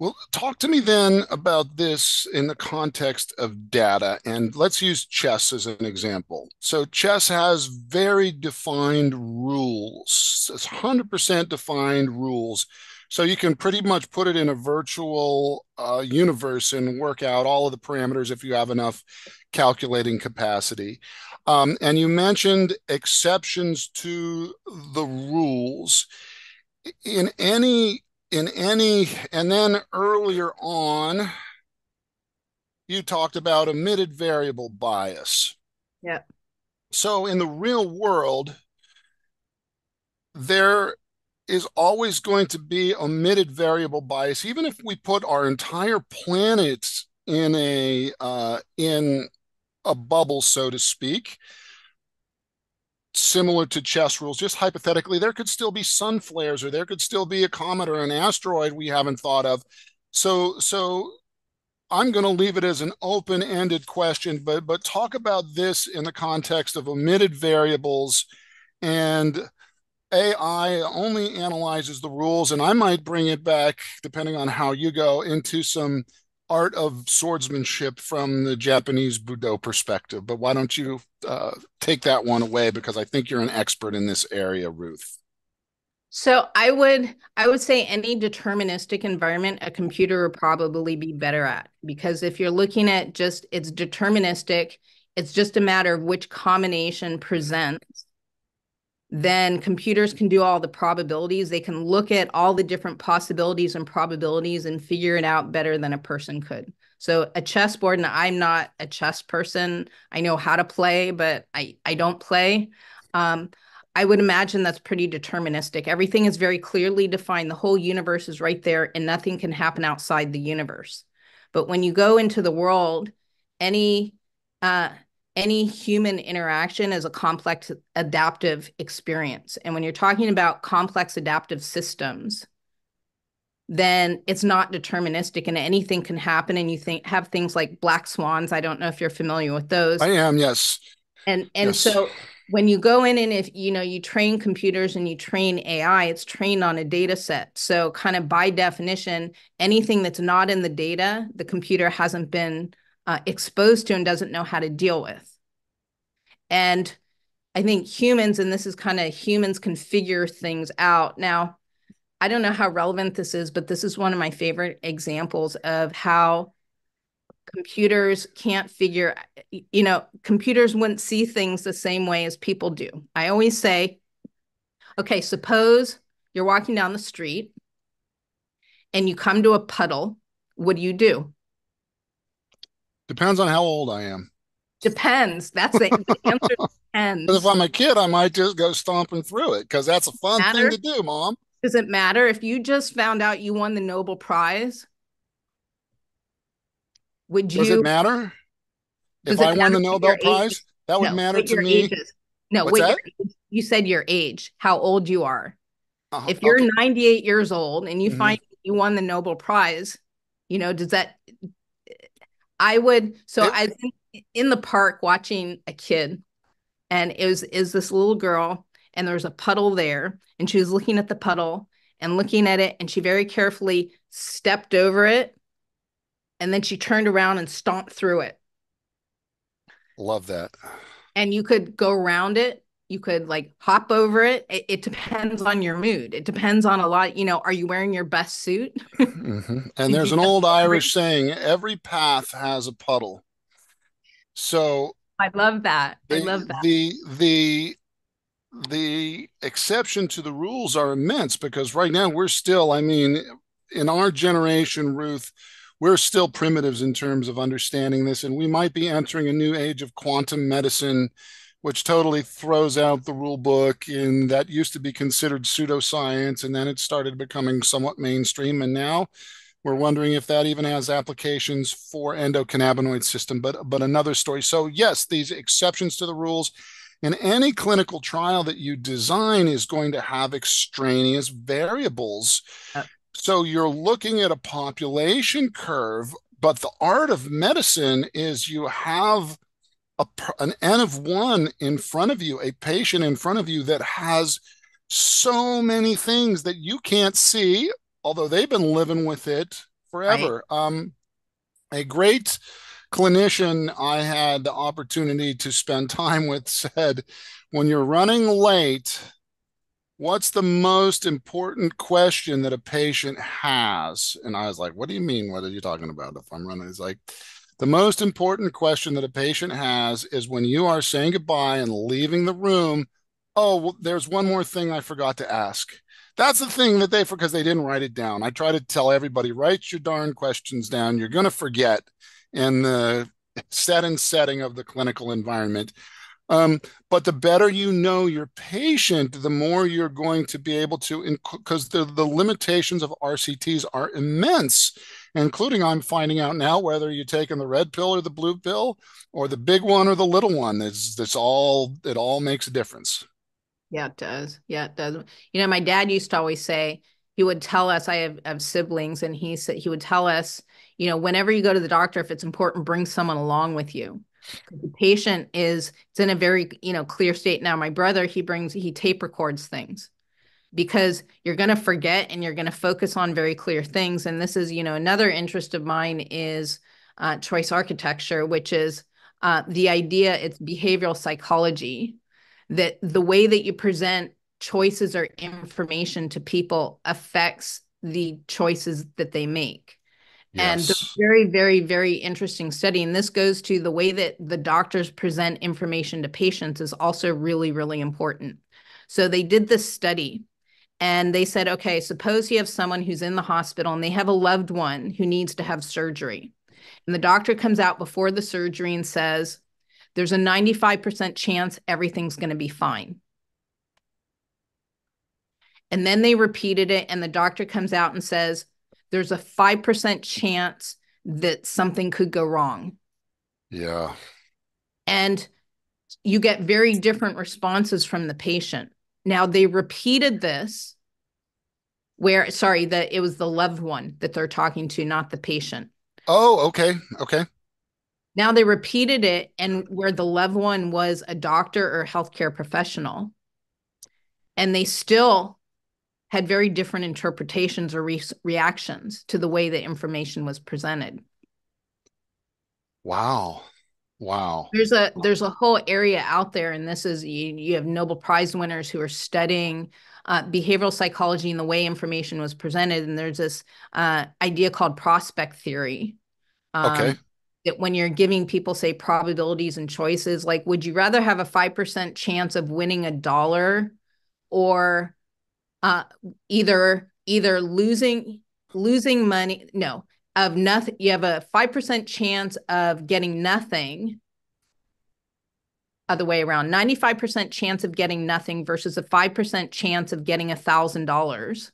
well, talk to me then about this in the context of data. And let's use chess as an example. So, chess has very defined rules, it's 100% defined rules. So, you can pretty much put it in a virtual uh, universe and work out all of the parameters if you have enough calculating capacity. Um, and you mentioned exceptions to the rules. In any in any, and then earlier on, you talked about omitted variable bias. Yeah. So in the real world, there is always going to be omitted variable bias, even if we put our entire planet in a uh, in a bubble, so to speak similar to chess rules, just hypothetically, there could still be sun flares or there could still be a comet or an asteroid we haven't thought of. So, so I'm going to leave it as an open-ended question, but but talk about this in the context of omitted variables and AI only analyzes the rules, and I might bring it back, depending on how you go, into some art of swordsmanship from the Japanese Budo perspective. But why don't you uh, take that one away? Because I think you're an expert in this area, Ruth. So I would I would say any deterministic environment a computer would probably be better at because if you're looking at just it's deterministic, it's just a matter of which combination presents then computers can do all the probabilities. They can look at all the different possibilities and probabilities and figure it out better than a person could. So a chessboard, and I'm not a chess person. I know how to play, but I, I don't play. Um, I would imagine that's pretty deterministic. Everything is very clearly defined. The whole universe is right there, and nothing can happen outside the universe. But when you go into the world, any uh, any human interaction is a complex adaptive experience. And when you're talking about complex adaptive systems, then it's not deterministic and anything can happen. And you think have things like black swans. I don't know if you're familiar with those. I am, yes. And and yes. so when you go in and if you know you train computers and you train AI, it's trained on a data set. So kind of by definition, anything that's not in the data, the computer hasn't been uh, exposed to and doesn't know how to deal with. And I think humans, and this is kind of humans can figure things out. Now, I don't know how relevant this is, but this is one of my favorite examples of how computers can't figure, you know, computers wouldn't see things the same way as people do. I always say, okay, suppose you're walking down the street and you come to a puddle. What do you do? Depends on how old I am. Depends. That's the, the answer. Depends. If I'm a kid, I might just go stomping through it because that's a fun matter? thing to do, Mom. Does it matter if you just found out you won the Nobel Prize? Would you? Does it matter? If I won the Nobel Prize, age? that would no, matter to me. Ages. No, What's wait. You said your age, how old you are. Uh, if you're okay. 98 years old and you mm-hmm. find you won the Nobel Prize, you know, does that I would so I was in the park watching a kid, and it was is this little girl, and there was a puddle there, and she was looking at the puddle and looking at it, and she very carefully stepped over it, and then she turned around and stomped through it. Love that. And you could go around it you could like hop over it. it. it depends on your mood it depends on a lot you know are you wearing your best suit mm-hmm. and there's an old irish saying every path has a puddle so i love that the, i love that the the the exception to the rules are immense because right now we're still i mean in our generation ruth we're still primitives in terms of understanding this and we might be entering a new age of quantum medicine which totally throws out the rule book and that used to be considered pseudoscience and then it started becoming somewhat mainstream and now we're wondering if that even has applications for endocannabinoid system but but another story. So yes these exceptions to the rules and any clinical trial that you design is going to have extraneous variables. Uh, so you're looking at a population curve but the art of medicine is you have a, an N of one in front of you, a patient in front of you that has so many things that you can't see, although they've been living with it forever. Right. Um, a great clinician I had the opportunity to spend time with said, when you're running late, what's the most important question that a patient has? And I was like, what do you mean? What are you talking about? If I'm running, he's like, the most important question that a patient has is when you are saying goodbye and leaving the room. Oh, well, there's one more thing I forgot to ask. That's the thing that they, because they didn't write it down. I try to tell everybody, write your darn questions down. You're going to forget in the set and setting of the clinical environment. Um, but the better you know your patient, the more you're going to be able to, because the, the limitations of RCTs are immense including I'm finding out now whether you're taking the red pill or the blue pill or the big one or the little one. It's it's all it all makes a difference. Yeah, it does. Yeah, it does. You know, my dad used to always say he would tell us I have, have siblings, and he said he would tell us, you know, whenever you go to the doctor, if it's important, bring someone along with you. The patient is it's in a very you know clear state now. My brother he brings he tape records things because you're going to forget and you're going to focus on very clear things. And this is you know another interest of mine is uh, choice architecture which is uh, the idea it's behavioral psychology that the way that you present choices or information to people affects the choices that they make. Yes. and the very very very interesting study and this goes to the way that the doctors present information to patients is also really really important. So they did this study and they said, okay, suppose you have someone who's in the hospital and they have a loved one who needs to have surgery. And the doctor comes out before the surgery and says, there's a 95% chance everything's going to be fine. And then they repeated it, and the doctor comes out and says, there's a 5% chance that something could go wrong. Yeah. And you get very different responses from the patient. Now they repeated this where sorry that it was the loved one that they're talking to not the patient. Oh, okay. Okay. Now they repeated it and where the loved one was a doctor or healthcare professional and they still had very different interpretations or re- reactions to the way the information was presented. Wow. Wow. There's a there's a whole area out there, and this is you, you have Nobel Prize winners who are studying uh, behavioral psychology and the way information was presented. And there's this uh, idea called prospect theory. Um, okay. That when you're giving people, say, probabilities and choices, like, would you rather have a 5% chance of winning a dollar or uh, either either losing losing money no of nothing you have a 5% chance of getting nothing other way around. 95% chance of getting nothing versus a 5% chance of getting a thousand dollars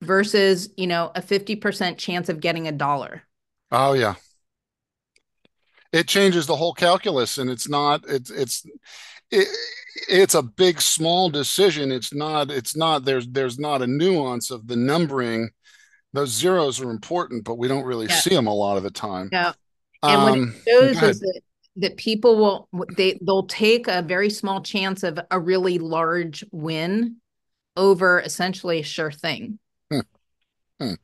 versus you know a 50% chance of getting a dollar. Oh yeah. It changes the whole calculus and it's not it's it's it, it's a big small decision. It's not it's not there's there's not a nuance of the numbering those zeros are important, but we don't really yeah. see them a lot of the time. Yeah. And um, what it shows is that, that people will they they'll take a very small chance of a really large win over essentially a sure thing. Hmm. Hmm.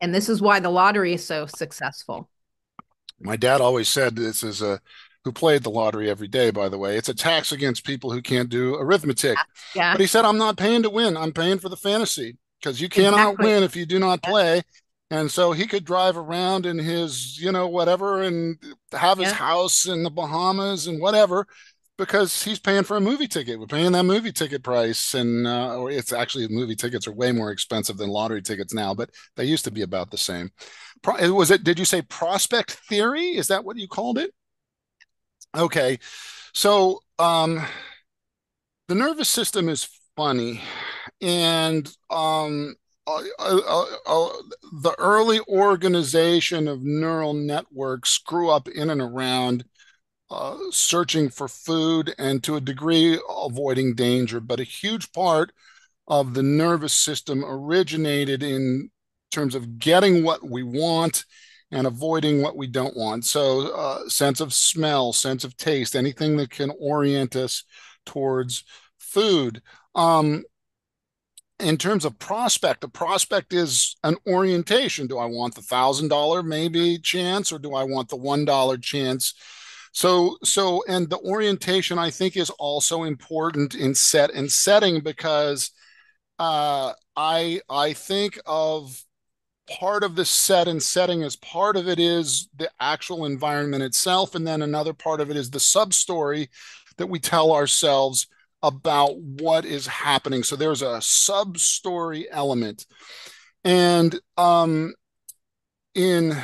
And this is why the lottery is so successful. My dad always said this is a who played the lottery every day, by the way. It's a tax against people who can't do arithmetic. Yeah. But he said, I'm not paying to win. I'm paying for the fantasy because you cannot exactly. win if you do not play. And so he could drive around in his, you know, whatever and have his yeah. house in the Bahamas and whatever because he's paying for a movie ticket. We're paying that movie ticket price. And uh, or it's actually movie tickets are way more expensive than lottery tickets now, but they used to be about the same. Pro- was it, did you say prospect theory? Is that what you called it? Okay. So um, the nervous system is funny and um, uh, uh, uh, the early organization of neural networks grew up in and around searching for food and to a degree avoiding danger. But a huge part of the nervous system originated in terms of getting what we want and avoiding what we don't want. So, sense of smell, sense of taste, anything that can orient us towards food. Um, in terms of prospect, a prospect is an orientation. Do I want the thousand dollar maybe chance, or do I want the one dollar chance? So, so, and the orientation I think is also important in set and setting because uh, I I think of part of the set and setting as part of it is the actual environment itself, and then another part of it is the sub story that we tell ourselves about what is happening. So there's a sub story element. And um, in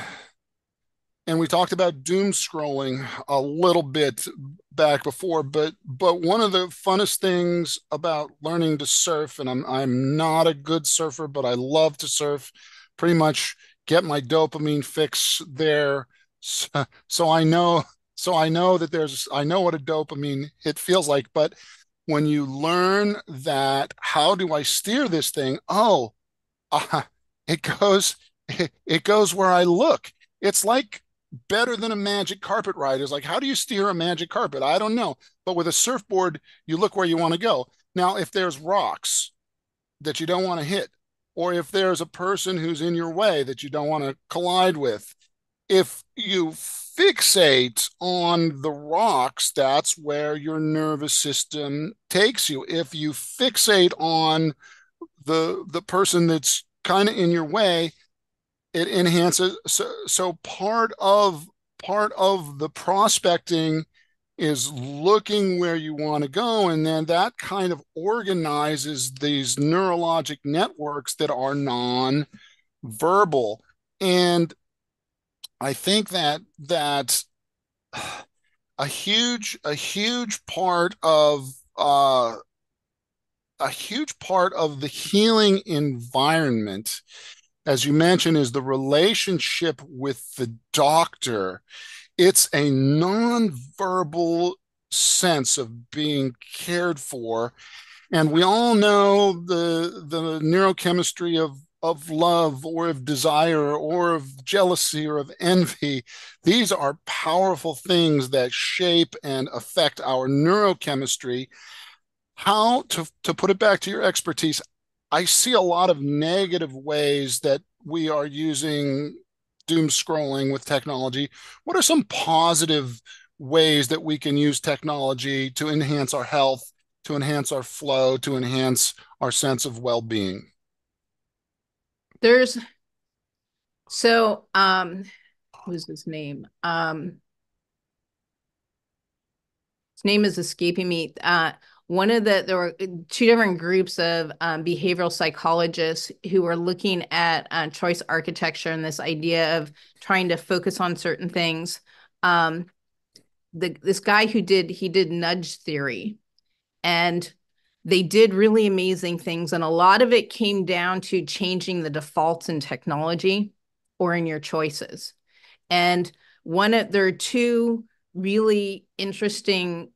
and we talked about doom scrolling a little bit back before, but but one of the funnest things about learning to surf, and I'm I'm not a good surfer, but I love to surf, pretty much get my dopamine fix there. So, so I know so I know that there's I know what a dopamine hit feels like, but when you learn that how do I steer this thing? Oh, uh, it goes it, it goes where I look. It's like better than a magic carpet ride is like how do you steer a magic carpet? I don't know. But with a surfboard, you look where you want to go. Now, if there's rocks that you don't want to hit, or if there's a person who's in your way that you don't want to collide with, if you fixate on the rocks, that's where your nervous system takes you. If you fixate on the the person that's kind of in your way, it enhances. So, so part of part of the prospecting is looking where you want to go. And then that kind of organizes these neurologic networks that are non-verbal. And I think that that a huge a huge part of uh, a huge part of the healing environment, as you mentioned, is the relationship with the doctor it's a nonverbal sense of being cared for. And we all know the the neurochemistry of of love or of desire or of jealousy or of envy. These are powerful things that shape and affect our neurochemistry. How to, to put it back to your expertise, I see a lot of negative ways that we are using doom scrolling with technology. What are some positive ways that we can use technology to enhance our health, to enhance our flow, to enhance our sense of well-being? There's so um who's his name? Um his name is escaping me. Uh one of the there were two different groups of um, behavioral psychologists who were looking at uh, choice architecture and this idea of trying to focus on certain things um, the this guy who did he did nudge theory and they did really amazing things and a lot of it came down to changing the defaults in technology or in your choices. And one of there are two really interesting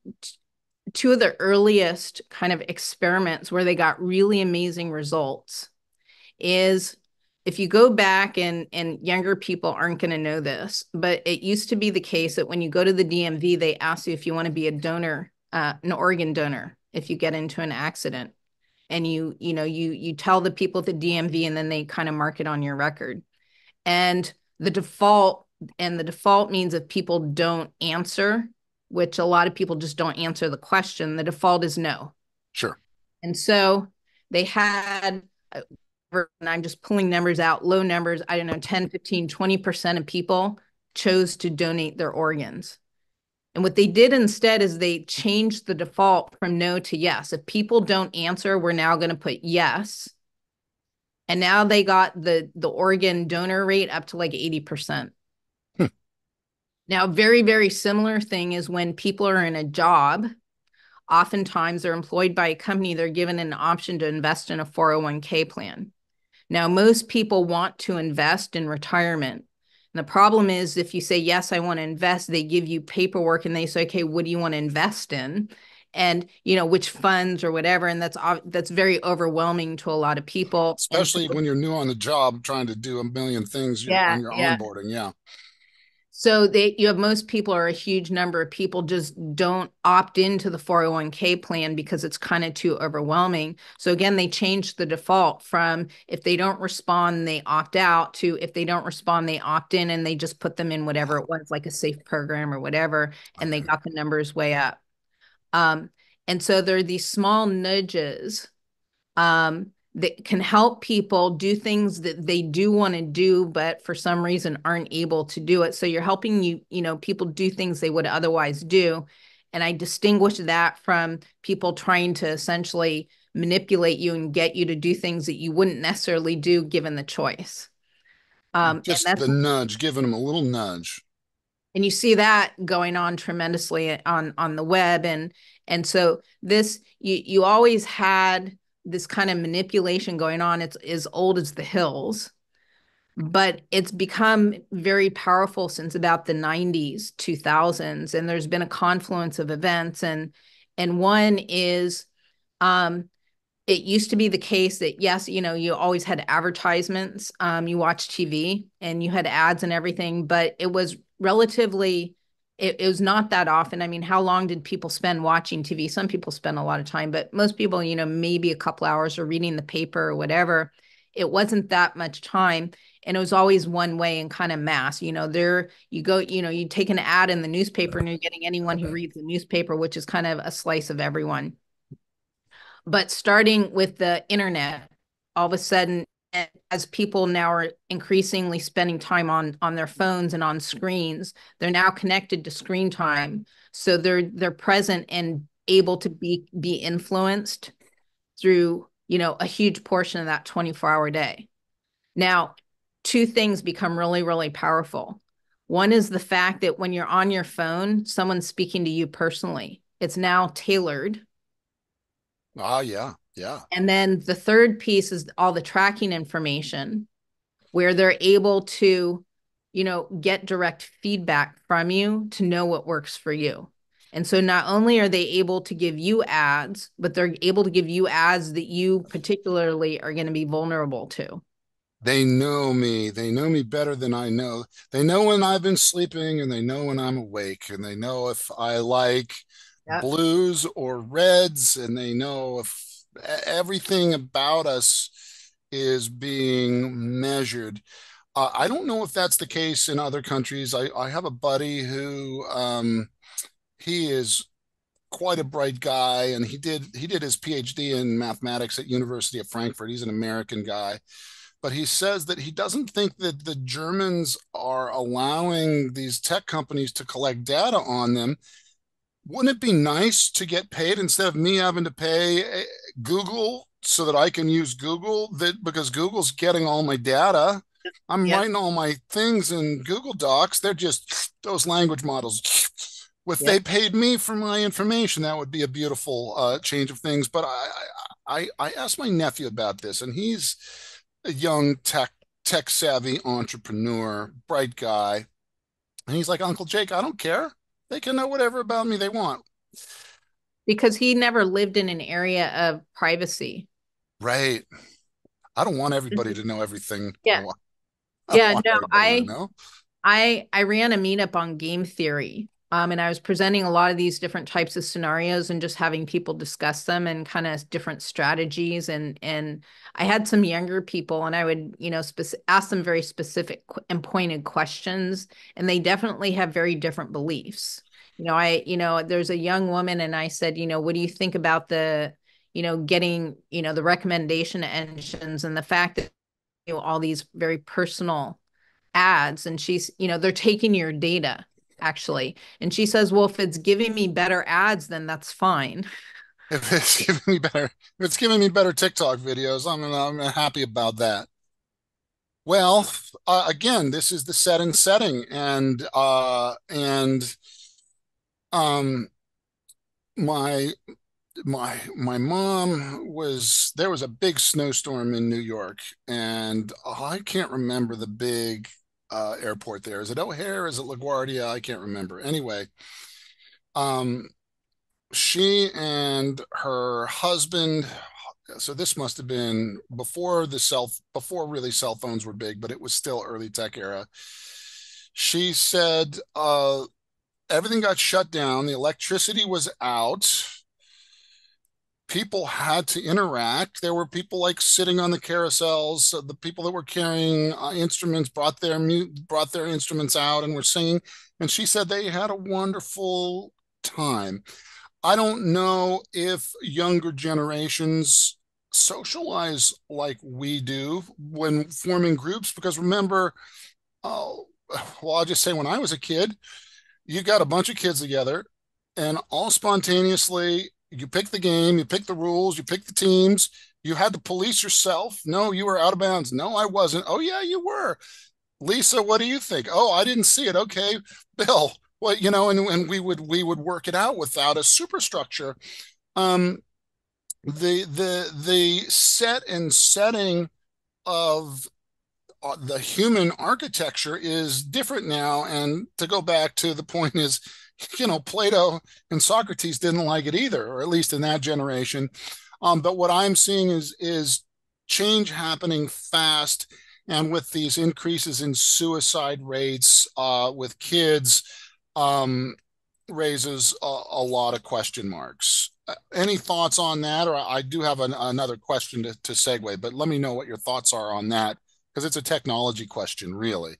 two of the earliest kind of experiments where they got really amazing results is if you go back and and younger people aren't going to know this but it used to be the case that when you go to the DMV they ask you if you want to be a donor uh, an organ donor if you get into an accident and you you know you you tell the people at the DMV and then they kind of mark it on your record and the default and the default means if people don't answer which a lot of people just don't answer the question, the default is no. Sure. And so they had, and I'm just pulling numbers out, low numbers, I don't know, 10, 15, 20% of people chose to donate their organs. And what they did instead is they changed the default from no to yes. If people don't answer, we're now going to put yes. And now they got the the organ donor rate up to like 80%. Hmm. Now, very, very similar thing is when people are in a job, oftentimes they're employed by a company, they're given an option to invest in a 401k plan. Now, most people want to invest in retirement. And the problem is if you say, yes, I want to invest, they give you paperwork and they say, okay, what do you want to invest in? And you know which funds or whatever, and that's that's very overwhelming to a lot of people, especially when you're new on the job, trying to do a million things yeah, on your yeah. onboarding. Yeah, so they you have most people or a huge number of people just don't opt into the 401k plan because it's kind of too overwhelming. So again, they changed the default from if they don't respond, they opt out to if they don't respond, they opt in and they just put them in whatever it was, like a safe program or whatever, and they got the numbers way up. Um, and so there are these small nudges um, that can help people do things that they do want to do but for some reason aren't able to do it. So you're helping you you know people do things they would otherwise do. And i distinguish that from people trying to essentially manipulate you and get you to do things that you wouldn't necessarily do given the choice. Um just the nudge giving them a little nudge. And you see that going on tremendously on on the web. And and so this you you always had this kind of manipulation going on. It's as old as the hills, but it's become very powerful since about the 90s, 2000s, and there's been a confluence of events. And and one is um, it used to be the case that yes, you know, you always had advertisements. Um, you watch TV and you had ads and everything, but it was relatively it, it, was not that often. I mean, how long did people spend watching TV? Some people spend a lot of time, but most people, you know, maybe a couple hours or reading the paper or whatever. It wasn't that much time. And it was always one way and kind of mass. You know, there you go, you know, you take an ad in the newspaper and you're getting anyone who reads the newspaper, which is kind of a slice of everyone. But starting with the internet, all of a sudden and as people now are increasingly spending time on on their phones and on screens they're now connected to screen time. So they're they're present and able to be be influenced through you know a huge portion of that 24 hour day. Now two things become really really powerful. One is the fact that when you're on your phone someone's speaking to you personally. It's now tailored. Ah yeah yeah. And then the third piece is all the tracking information where they're able to, you know, get direct feedback from you to know what works for you. And so not only are they able to give you ads, but they're able to give you ads that you particularly are going to be vulnerable to. They know me. They know me better than I know. They know when I've been sleeping and they know when I'm awake and they know if I like yep. blues or reds and they know if everything about us is being measured. Uh, I don't know if that's the case in other countries. I, I have a buddy who um, he is quite a bright guy, and he did he did his PhD in mathematics at University of Frankfurt. He's an American guy, but he says that he doesn't think that the Germans are allowing these tech companies to collect data on them wouldn't it be nice to get paid instead of me having to pay eh, Google so that I can use Google that because Google's getting all my data. I'm writing all my things in Google Docs. They're just those language models. If they paid me for my information, that would be a beautiful uh, change of things. But I, I, I asked my nephew about this, and he's a young tech tech savvy entrepreneur, bright guy, and he's like, Uncle Jake, I don't care. They can know whatever about me they want. Because he never lived in an area of privacy. Right. I don't want everybody to know everything. Yeah. I yeah, no, I I I ran a meetup on game theory. Um, and I was presenting a lot of these different types of scenarios and just having people discuss them and kind of different strategies. And and I had some younger people, and I would you know spec- ask them very specific and pointed questions, and they definitely have very different beliefs. You know, I you know there's a young woman, and I said, you know, what do you think about the you know getting you know the recommendation engines and the fact that you know all these very personal ads, and she's you know they're taking your data actually. And she says, well, if it's giving me better ads, then that's fine. If it's giving me better, if it's giving me better TikTok videos, I'm, I'm happy about that. Well, uh, again, this is the set and setting, and uh, and um, my my my mom was there was a big snowstorm in New York, and I can't remember the big uh, airport there. Is it O'Hare? Is it LaGuardia? I can't remember. Anyway, um, she and her husband. So this must have been before the cell before really cell phones were big, but it was still early tech era. She said uh, everything got shut down. The electricity was out people had to interact. There were people like sitting on the carousels. the people that were carrying uh, instruments brought their brought their instruments out and were singing. And she said they had a wonderful time. I don't know if younger generations socialize like we do when forming groups because remember, oh, well, I'll just say when I was a kid, you got a bunch of kids together and all spontaneously you pick the game, you pick the rules, you pick the teams. You had to police yourself. No, you were out of bounds. No, I wasn't. Oh, yeah, you were. Lisa, what do you think? Oh, I didn't see it. Okay, Bill. Well, you know, and, and we would we would work it out without a superstructure. Um, the the the set and setting of uh, the human architecture is different now. And to go back to the point is you know, Plato and Socrates didn't like it either, or at least in that generation. Um, but what I'm seeing is is change happening fast, and with these increases in suicide rates uh, with kids, um, raises a, a, lot of question marks. Uh, any thoughts on that? Or I do have an, another question to, to segue, but let me know what your thoughts are on that because it's a technology question, really.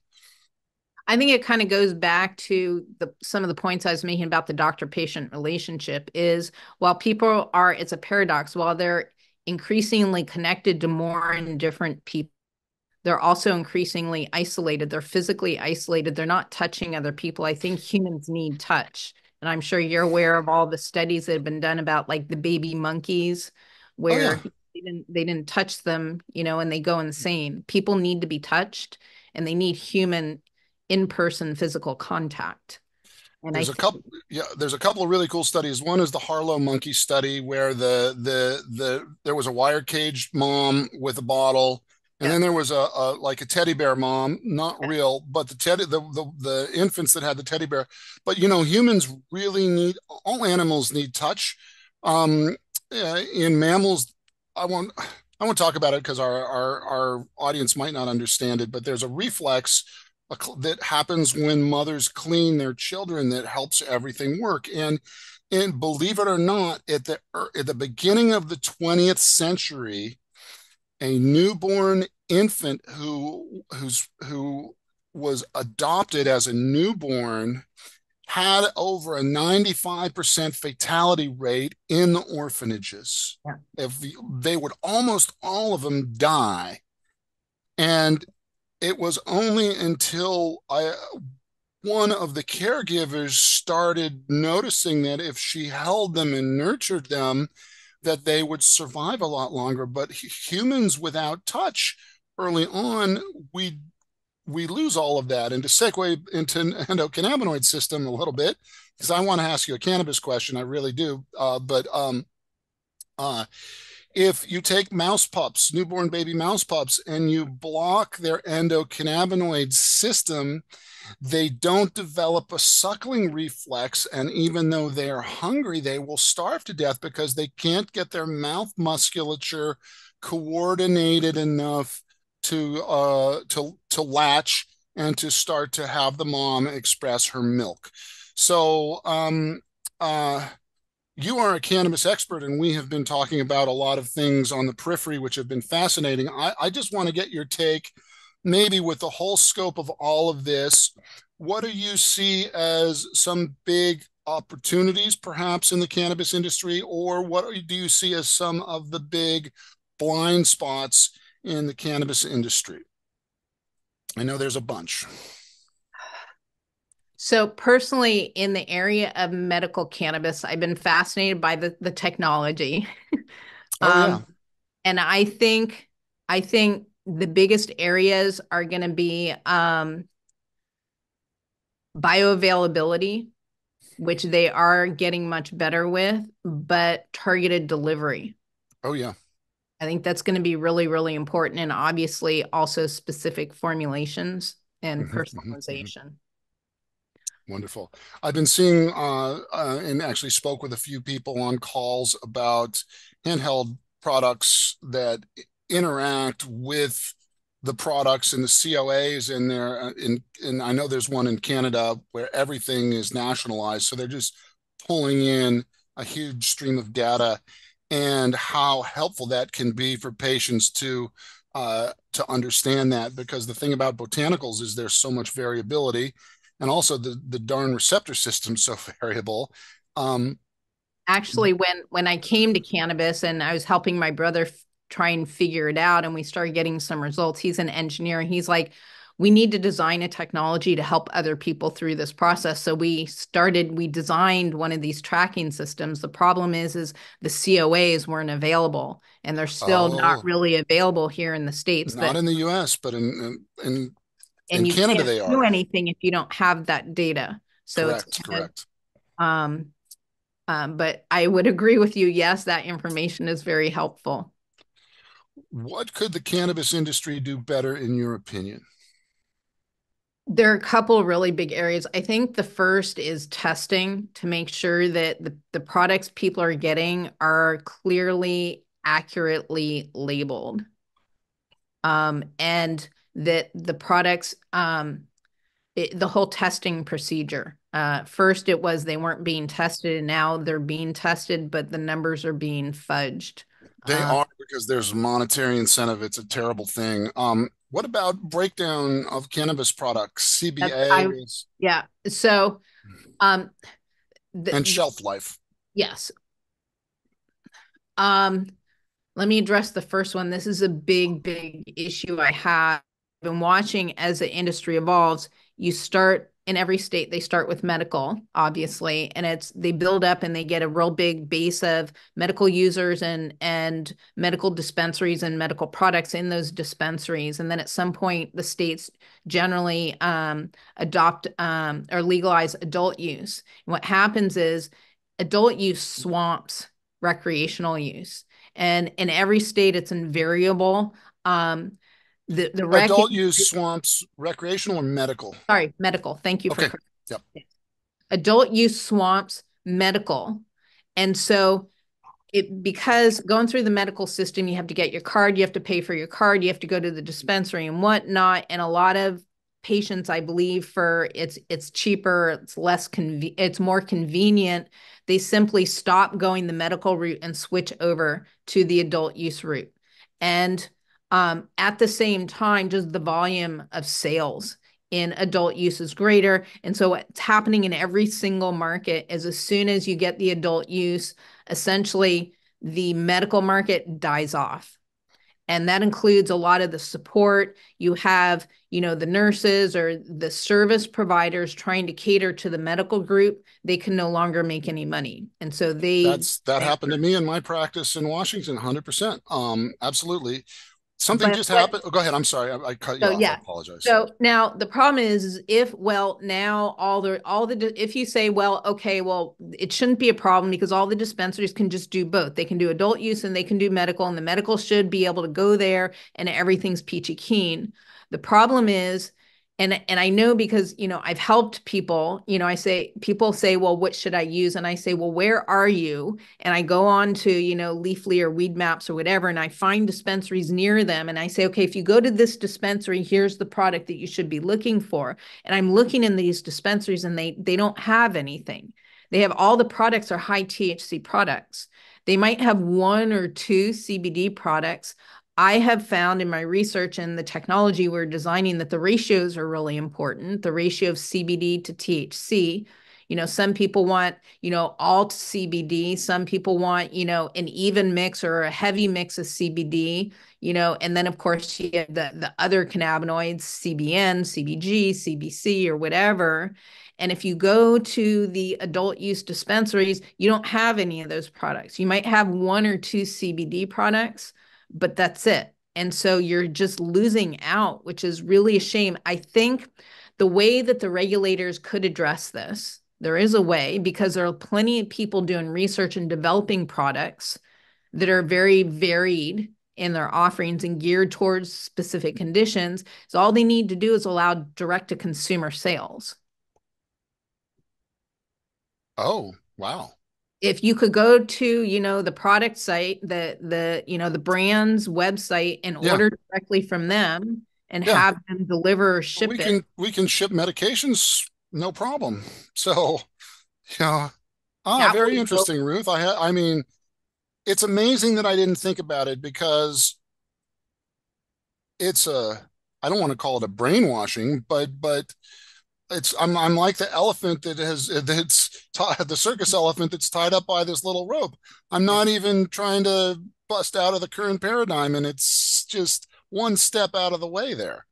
I think it kind of goes back to the some of the points I was making about the doctor patient relationship is while people are it's a paradox while they're increasingly connected to more and different people they're also increasingly isolated. They're physically isolated. They're not touching other people. I think humans need touch. And I'm sure you're aware of all the studies that have been done about like the baby monkeys oh, where oh, yeah. They didn't they didn't touch them, you know, and they go insane. People need to be touched and they need human in-person physical contact. And there's I a couple yeah there's a couple of really cool studies one is the harlow monkey study where the the the there was a wire cage mom with a bottle and yeah. then there was a, a, like a teddy bear mom not yeah. real but the teddy the, the the infants that had the teddy bear but you know humans really need all animals need touch um uh, in mammals i won't i won't talk about it because our, our our audience might not understand it but there's a reflex that happens when mothers clean their children that helps everything work. And and believe it or not at the er, at the beginning of the 20th century a newborn infant who who's who was adopted as a newborn had over a 95% fatality rate in the orphanages. Yeah. If they would almost all of them die. And it was only until I one of the caregivers started noticing that if she held them and nurtured them that they would survive a lot longer but humans without touch early on we we lose all of that and to segue into endocannabinoid system a little bit because i want to ask you a cannabis question i really do uh, but um, uh, if you take mouse pups, newborn baby mouse pups, and you block their endocannabinoid system, they don't develop a suckling reflex. And even though they're hungry, they will starve to death because they can't get their mouth musculature coordinated enough to uh, to to latch and to start to have the mom express her milk. So um, uh, you are a cannabis expert, and we have been talking about a lot of things on the periphery, which have been fascinating. I, I just want to get your take, maybe with the whole scope of all of this. What do you see as some big opportunities, perhaps, in the cannabis industry, or what do you see as some of the big blind spots in the cannabis industry? I know there's a bunch. So personally, in the area of medical cannabis, I've been fascinated by the the technology. oh, um, yeah. and I think I think the biggest areas are going to be um, bioavailability, which they are getting much better with, but targeted delivery. Oh yeah. I think that's going to be really, really important. And obviously, also specific formulations and mm-hmm, mm-hmm, mm-hmm. personalization. Wonderful. I've been seeing uh, uh, and actually spoke with a few people on calls about handheld products that interact with the products and the COAs in there. Uh, in, and I know there's one in Canada where everything is nationalized. So they're just pulling in a huge stream of data and how helpful that can be for patients to uh, to understand that because the thing about botanicals is there's so much variability and also the the darn receptor system so variable. Um, Actually, when when I came to cannabis and I was helping my brother f- try and figure it out, and we started getting some results. He's an engineer, and he's like, we need to design a technology to help other people through this process so we started we designed one of these tracking systems the problem is is the coas weren't available and they're still oh, not really available here in the states not in the us but in in, in and in you Canada, can't they are. do anything if you don't have that data. So correct, it's correct. Of, um, um, but I would agree with you. Yes, that information is very helpful. What could the cannabis industry do better, in your opinion? There are a couple really big areas. I think the first is testing to make sure that the, the products people are getting are clearly, accurately labeled. Um, and that the products, um, it, the whole testing procedure. Uh, first, it was they weren't being tested, and now they're being tested, but the numbers are being fudged. They uh, are because there's monetary incentive. It's a terrible thing. Um, what about breakdown of cannabis products? CBA. I, yeah. So, um, the, and shelf life. Yes. Um, let me address the first one. This is a big, big issue I have been watching as the industry evolves, you start in every state they start with medical obviously and it's they build up and they get a real big base of medical users and and medical dispensaries and medical products in those dispensaries. And then at some point the states generally um, adopt um, or legalize adult use. And what happens is adult use swamps recreational use. And in every state it's invariable. Um, the the rec- adult use swamps recreational or medical? Sorry medical. Thank you okay. for yep. adult use swamps medical. And so it because going through the medical system you have to get your card you have to pay for your card you have to go to the dispensary and whatnot. And a lot of patients i believe for it's it's cheaper it's less conve- it's more convenient. They simply stop going the medical route and switch over to the adult use route. And um, at the same time, just the volume of sales in adult use is greater. And so what's happening in every single market is as soon as you get the adult use, essentially the medical market dies off. And that includes a lot of the support. You have, you know, the nurses or the service providers trying to cater to the medical group. They can no longer make any money. And so they That's that happened to me in my practice in Washington, 100%. Um, absolutely Something but, just happened. oh, go ahead. I'm sorry. I, I cut you so, off. Yeah. I apologize. So now the problem is, is if well now all the all the if you say well okay well it shouldn't be a problem because all the dispensaries can just do both. They can do adult use and they can do medical, and the medical should be able to go there and everything's peachy keen. The problem is and and I know because you know I've helped people you know I say people say well what should I use? And I say well where are you? And I go on to you know Leafly or Weedmaps or whatever and I find dispensaries near them and I say okay if you go to this dispensary here's the product that you should be looking for. And I'm looking in these dispensaries and they they don't have anything. They have all the products are high THC products. They might have one or two CBD products I have found in my research and the technology we're designing that the ratios are really important. The ratio of CBD to THC. You know, some people want, you know, alt CBD. Some people want, you know, an even mix or a heavy mix of CBD, you know, and then of course you have the, the other cannabinoids, CBN, CBG, CBC, or whatever. And if you go to the adult use dispensaries, you don't have any of those products. You might have one or two CBD products but that's it. And so you're just losing out, which is really a shame. I think the way that the regulators could address this, there is a way because there are plenty of people doing research and developing products that are very varied in their offerings and geared towards specific conditions. So all they need to do is allow direct to consumer sales. Oh, wow if you could go to you know the product site the the you know the brand's website and yeah. order directly from them and yeah. have them deliver or ship we it. can we can ship medications no problem so yeah ah that very interesting go. ruth i ha- i mean it's amazing that i didn't think about it because it's a i don't want to call it a brainwashing but but it's I'm I'm like the elephant that has that's tied the circus elephant that's tied up by this little rope. I'm not even trying to bust out of the current paradigm, and it's just one step out of the way there.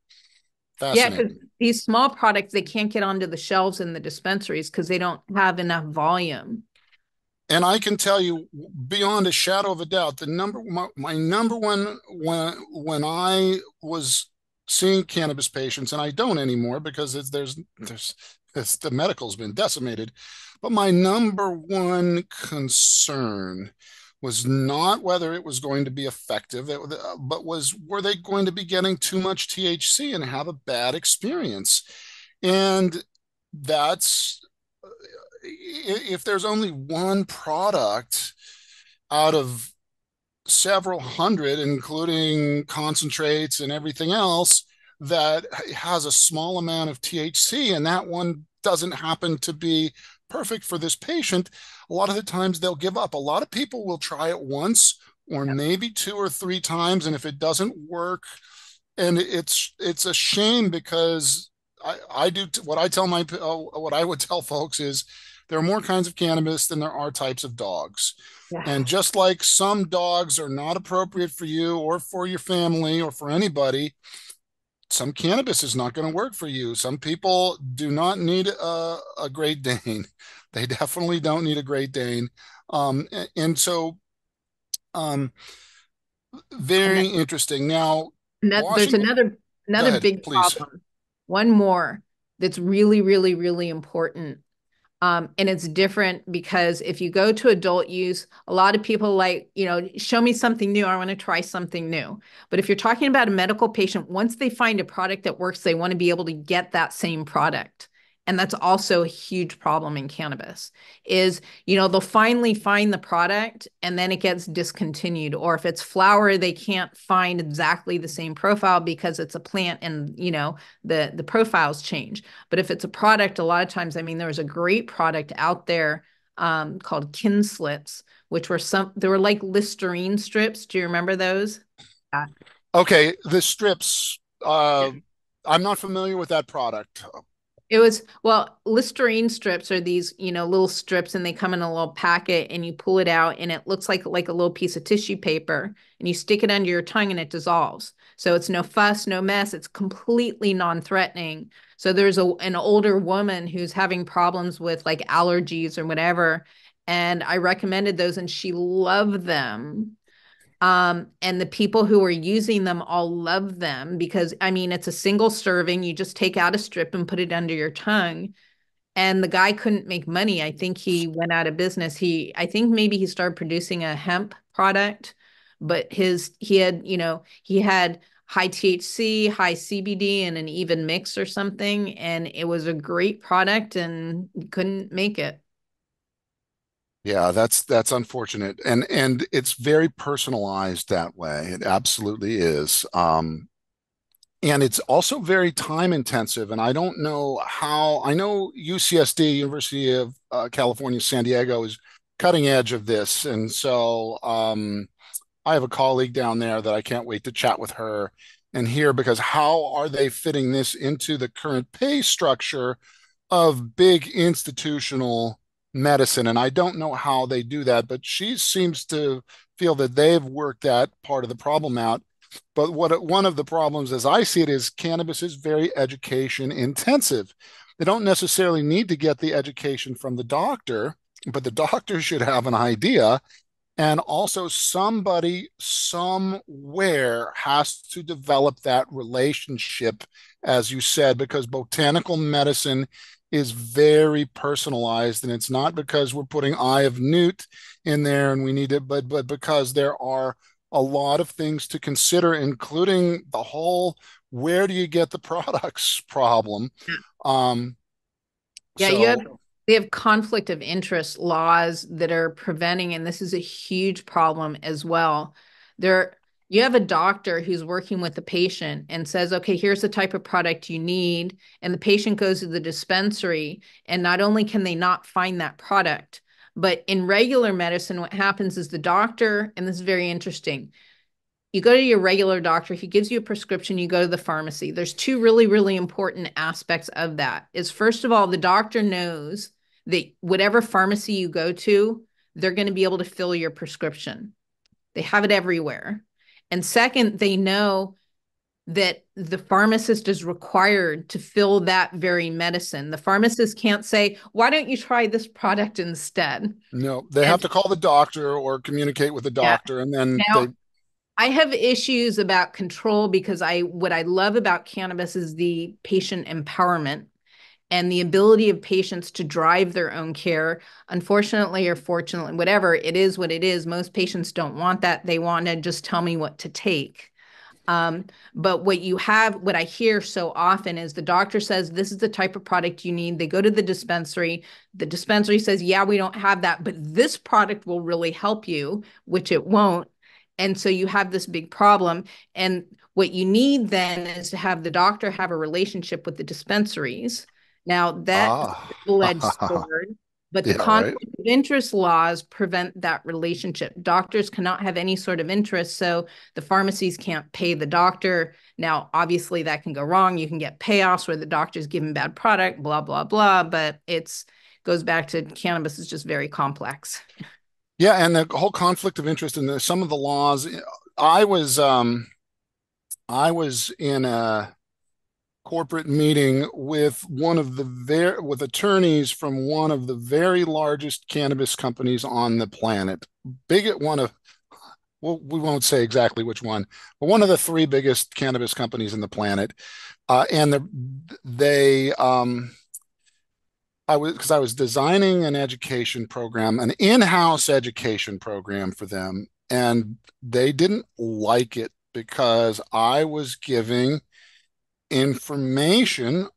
Yeah, because these small products they can't get onto the shelves in the dispensaries because they don't have enough volume. And I can tell you beyond a shadow of a doubt, the number my, my number one when when I was seeing cannabis patients, and I don't anymore because there's there's it's, the medical's been decimated. But my number one concern was not whether it was going to be effective, uh, but was were they going to be getting too much THC and have a bad experience? And that's uh, if there's only one product out of several hundred, including concentrates and everything else, that has a small amount of THC, and that one doesn't happen to be perfect for this patient, a lot of the times they'll give up. A lot of people will try it once or yeah. maybe two or three times, and if it doesn't work, and it's it's a shame because I, I do what I tell my uh, what I would tell folks is there are more kinds of cannabis than there are types of dogs. Yeah. And just like some dogs are not appropriate for you or for your family or for anybody, some cannabis is not going to work for you. Some people do not need a, a Great Dane. They definitely don't need a Great Dane. Um, and, and so, um, very interesting. Now, that, there's another another ahead, big please. problem. One more that's really, really, really important um, and it's different because if you go to adult use, a lot of people like, you know, show me something new. I want to try something new. But if you're talking about a medical patient, once they find a product that works, they want to be able to get that same product and that's also a huge problem in cannabis is you know they'll finally find the product and then it gets discontinued or if it's flower they can't find exactly the same profile because it's a plant and you know the the profiles change. But if it's a product a lot of times i mean there was a great product out there um, called Kin Slips which were some they were like listerine strips. Do you remember those? Yeah. okay the strips uh, i'm not familiar with that product it was well, Listerine strips are these, you know, little strips and they come in a little packet and you pull it out and it looks like like a little piece of tissue paper and you stick it under your tongue and it dissolves. So it's no fuss, no mess. It's completely non-threatening. So there's a an older woman who's having problems with like allergies or whatever and I recommended those and she loved them um, and the people who are using them all love them because, I mean, it's a single serving. You just take out a strip and put it under your tongue. And the guy couldn't make money. I think he went out of business. He, I think maybe he started producing a hemp product, but his, he had, you know, he had high THC, high CBD, and an even mix or something. And it was a great product and couldn't make it. Yeah, that's that's unfortunate, and and it's very personalized that way. It absolutely is, um, and it's also very time intensive. And I don't know how. I know UCSD, University of uh, California, San Diego, is cutting edge of this, and so um, I have a colleague down there that I can't wait to chat with her and hear because how are they fitting this into the current pay structure of big institutional medicine. And I don't know how they do that, but she seems to feel that they've worked that part of the problem out. But what one of the problems, as I see it, is cannabis is very education intensive. They don't necessarily need to get the education from the doctor, but the doctor should have an idea. And also, somebody somewhere has to develop that relationship, as you said, because botanical medicine is very personalized and it's not because we're putting eye of newt in there and we need it but but because there are a lot of things to consider including the whole where do you get the products problem? Um yeah so, you have they have conflict of interest laws that are preventing and this is a huge problem as well. There you have a doctor who's working with the patient and says, okay, here's the type of product you need. And the patient goes to the dispensary. And not only can they not find that product, but in regular medicine, what happens is the doctor, and this is very interesting. You go to your regular doctor, he gives you a prescription, you go to the pharmacy. There's two really, really important aspects of that. Is first of all, the doctor knows that whatever pharmacy you go to, they're going to be able to fill your prescription. They have it everywhere. And second, they know that the pharmacist is required to fill that very medicine. The pharmacist can't say, why don't you try this product instead? No, they and, have to call the doctor or communicate with the doctor yeah. and then now, they I have issues about control because I what I love about cannabis is the patient empowerment and the ability of patients to drive their own care. Unfortunately or fortunately, whatever, it is what it is. Most patients don't want that. They want to just tell me what to take. Um, but what you have, what I hear so often is the doctor says, This is the type of product you need. They go to the dispensary. The dispensary says, Yeah, we don't have that, but this product will really help you, which it won't. And so you have this big problem. And what you need then is to have the doctor have a relationship with the dispensaries now that ah. double-edged sword, but the yeah, conflict right. of interest laws prevent that relationship. Doctors cannot have any sort of interest, so the pharmacies can't pay the doctor. Now, obviously, that can go wrong. You can get payoffs where the doctor's given bad product, blah blah blah. But it's goes back to cannabis is just very complex. Yeah, and the whole conflict of interest in some of the laws. I was um, I was in a corporate meeting with one of the very with attorneys from one of the very largest cannabis companies on the planet. Big one of well, we won't say exactly which one, but one of the three biggest cannabis companies in the planet. Uh, and the, they, um, I was because I was designing an education program, an in-house education program for them, and they didn't like it because I was giving information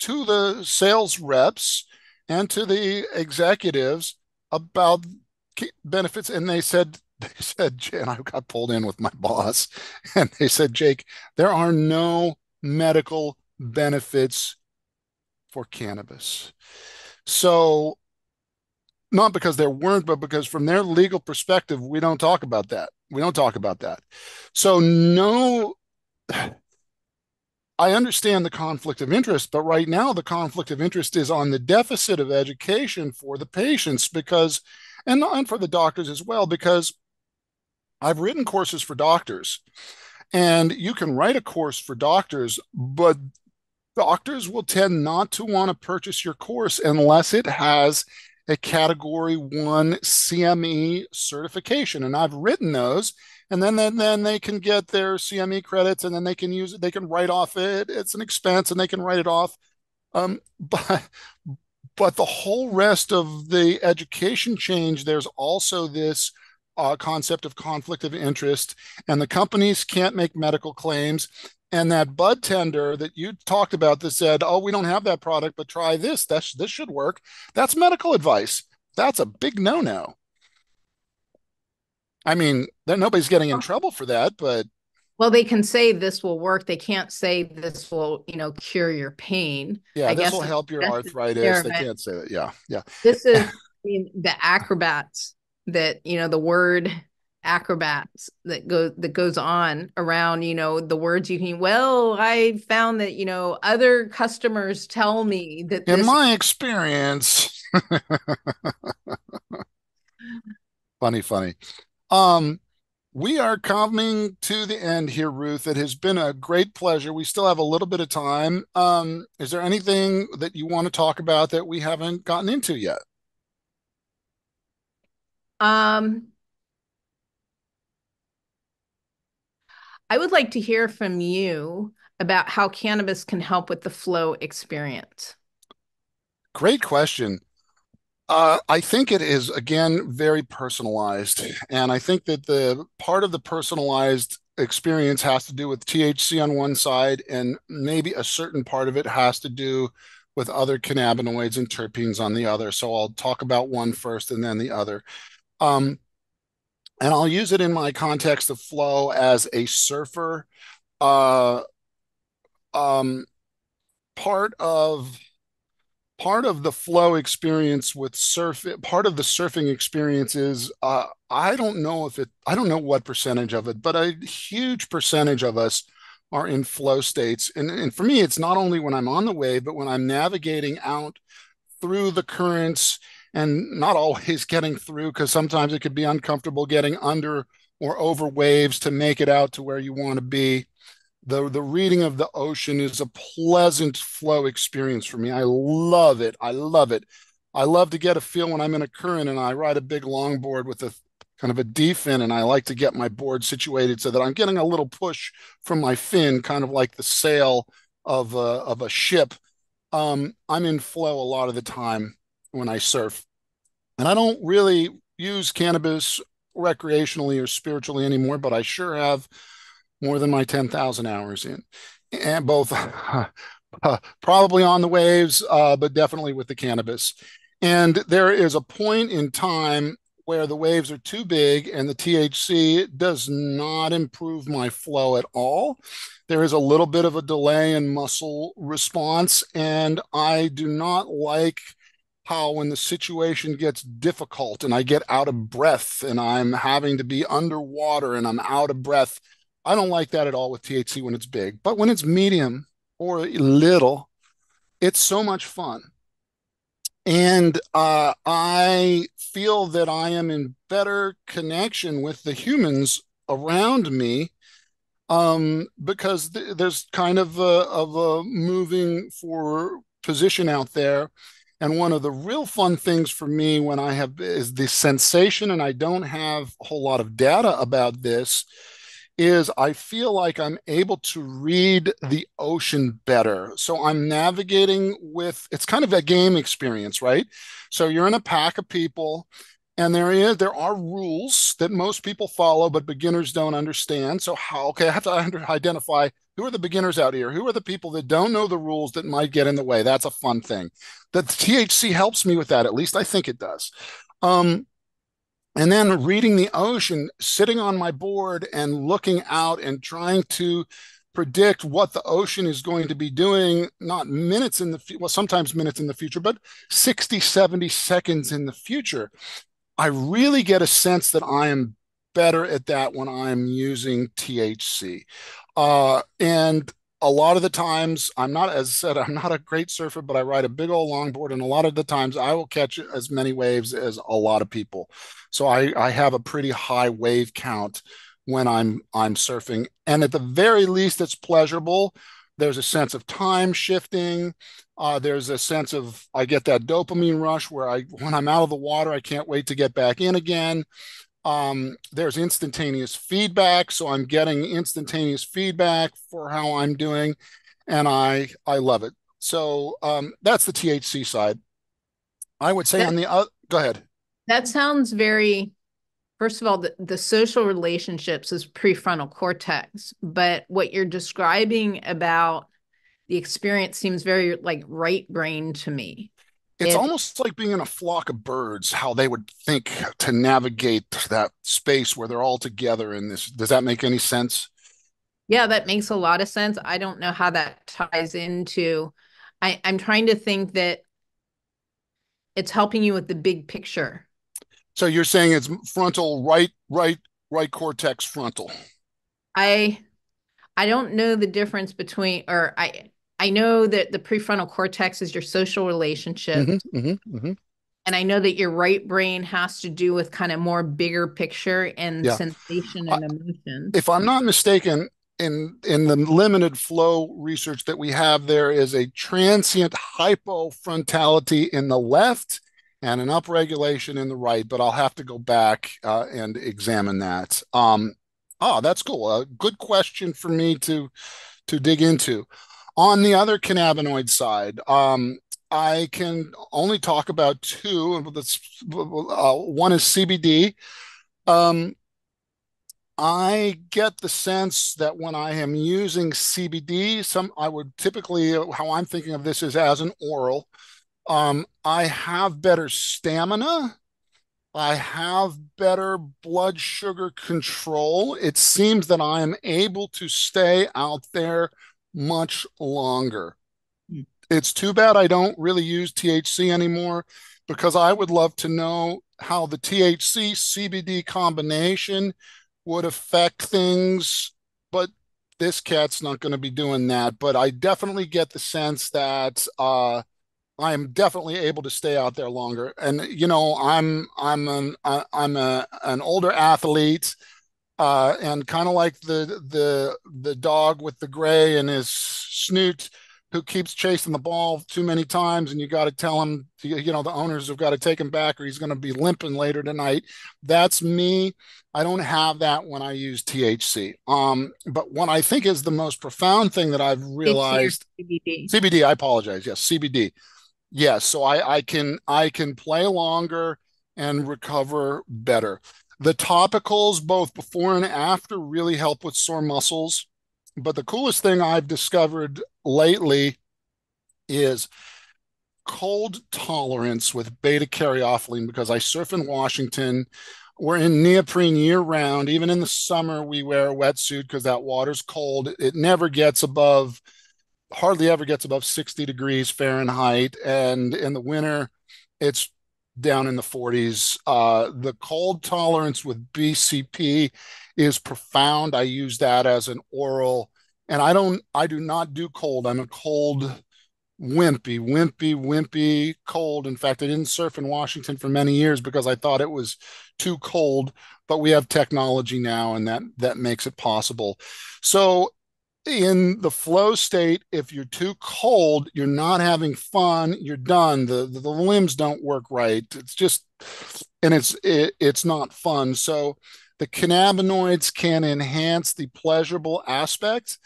to the sales reps and to the executives about benefits. And they said they said and i got pulled in with my boss. And they said jake there are no medical benefits for cannabis. So not because there weren't but because from their legal perspective we don't talk about that. We don't talk about that. So no I understand the conflict of interest, but right now the conflict of interest is on the deficit of education for the patients because, and, and for the doctors as well, because I've written courses for doctors and you can write a course for doctors, but doctors will tend not to want to purchase your course unless it has a category one CME certification. And I've written those and then, then then they can get their CME credits, and then they can use it. They can write off it. It's an expense, and they can write it off. Um, but but the whole rest of the education change, there's also this uh, concept of conflict of interest, and the companies can't make medical claims. And that bud tender that you talked about that said, "Oh, we don't have that product, but try this. That's this should work." That's medical advice. That's a big no-no. I mean, nobody's getting in trouble for that, but well, they can say this will work. They can't say this will, you know, cure your pain. Yeah, I this will help your arthritis. They can't say that. Yeah, yeah. This is I mean, the acrobats that you know the word acrobats that go that goes on around you know the words you can well i found that you know other customers tell me that in my experience funny funny um, we are coming to the end here, Ruth. It has been a great pleasure. We still have a little bit of time. Um, is there anything that you want to talk about that we haven't gotten into yet? Um, I would like to hear from you about how cannabis can help with the flow experience. Great question. Uh, I think it is again very personalized, and I think that the part of the personalized experience has to do with THC on one side, and maybe a certain part of it has to do with other cannabinoids and terpenes on the other. So I'll talk about one first and then the other. Um, and I'll use it in my context of flow as a surfer. Uh, um, part of part of the flow experience with surf part of the surfing experience is uh, i don't know if it i don't know what percentage of it but a huge percentage of us are in flow states and, and for me it's not only when i'm on the wave but when i'm navigating out through the currents and not always getting through because sometimes it could be uncomfortable getting under or over waves to make it out to where you want to be the the reading of the ocean is a pleasant flow experience for me. I love it. I love it. I love to get a feel when I'm in a current and I ride a big longboard with a kind of a D fin and I like to get my board situated so that I'm getting a little push from my fin, kind of like the sail of a, of a ship. Um, I'm in flow a lot of the time when I surf. And I don't really use cannabis recreationally or spiritually anymore, but I sure have more than my 10,000 hours in, and both probably on the waves, uh, but definitely with the cannabis. And there is a point in time where the waves are too big and the THC does not improve my flow at all. There is a little bit of a delay in muscle response, and I do not like how when the situation gets difficult and I get out of breath and I'm having to be underwater and I'm out of breath I don't like that at all with THC when it's big, but when it's medium or little, it's so much fun. And uh, I feel that I am in better connection with the humans around me um, because th there's kind of a, of a moving for position out there. And one of the real fun things for me when I have is the sensation, and I don't have a whole lot of data about this, is I feel like I'm able to read the ocean better. So I'm navigating with it's kind of a game experience, right? So you're in a pack of people and there is there are rules that most people follow but beginners don't understand. So how okay, I have to identify who are the beginners out here? Who are the people that don't know the rules that might get in the way? That's a fun thing. The THC helps me with that. At least I think it does. Um, and then reading the ocean, sitting on my board and looking out and trying to predict what the ocean is going to be doing, not minutes in the, well, sometimes minutes in the future, but 60, 70 seconds in the future. I really get a sense that I am better at that when I'm using THC. Uh, and a lot of the times I'm not, as I said, I'm not a great surfer, but I ride a big old longboard, and a lot of the times I will catch as many waves as a lot of people. So I, I have a pretty high wave count when I'm I'm surfing, and at the very least, it's pleasurable. There's a sense of time shifting. Uh, there's a sense of I get that dopamine rush where I when I'm out of the water, I can't wait to get back in again. Um, there's instantaneous feedback, so I'm getting instantaneous feedback for how I'm doing, and I I love it. So um, that's the THC side. I would say that, on the uh, go ahead. That sounds very. First of all, the, the social relationships is prefrontal cortex, but what you're describing about the experience seems very like right brain to me. It's almost like being in a flock of birds, how they would think to navigate that space where they're all together in this. Does that make any sense? Yeah, that makes a lot of sense. I don't know how that ties into. I, I'm trying to think that it's helping you with the big picture. So you're saying it's frontal, right, right, right cortex frontal. I I don't know the difference between, or I I know that the prefrontal cortex is your social relationship. Mm-hmm, mm-hmm, mm-hmm. And I know that your right brain has to do with kind of more bigger picture and yeah. sensation and emotion. If I'm not mistaken, in in the limited flow research that we have, there is a transient hypofrontality in the left and an upregulation in the right. But I'll have to go back uh, and examine that. Um, oh, that's cool. A good question for me to to dig into. On the other cannabinoid side, um, I can only talk about two. Uh, one is CBD. Um, I get the sense that when I am using CBD, some I would typically how I'm thinking of this is as an oral. Um, I have better stamina. I have better blood sugar control. It seems that I am able to stay out there much longer. Hmm. It's too bad I don't really use THC anymore because I would love to know how the THC CBD combination would affect things, but this cat's not going to be doing that. But I definitely get the sense that uh, I am definitely able to stay out there longer. And you know, I'm I'm an I'm a an older athlete. Uh, and kind of like the the the dog with the gray and his snoot who keeps chasing the ball too many times and you got to tell him you know the owners have got to take him back or he's going to be limping later tonight. That's me. I don't have that when i use thc um, but what i think is the most profound thing that i've realized cbd cbd i apologize. Yes cbd yes so i i can i can play longer and recover better the topicals, both before and after, really help with sore muscles. But the coolest thing I've discovered lately is cold tolerance with beta caryophyllene because I surf in Washington. We're in neoprene year round. Even in the summer, we wear a wetsuit because that water's cold. It never gets above, hardly ever gets above 60 degrees Fahrenheit. And in the winter, it's down in the 40s. Uh, the cold tolerance with BCP is profound. I use that as an oral, and I don't, I do not do cold. I'm a cold wimpy, wimpy, wimpy cold. In fact, I didn't surf in Washington for many years because I thought it was too cold. but we have technology now and that that makes it possible so in the flow state if you're too cold you're not having fun you're done. The the, the limbs don't work right. It's just and it's it, it's not fun. So the cannabinoids can enhance the pleasurable aspect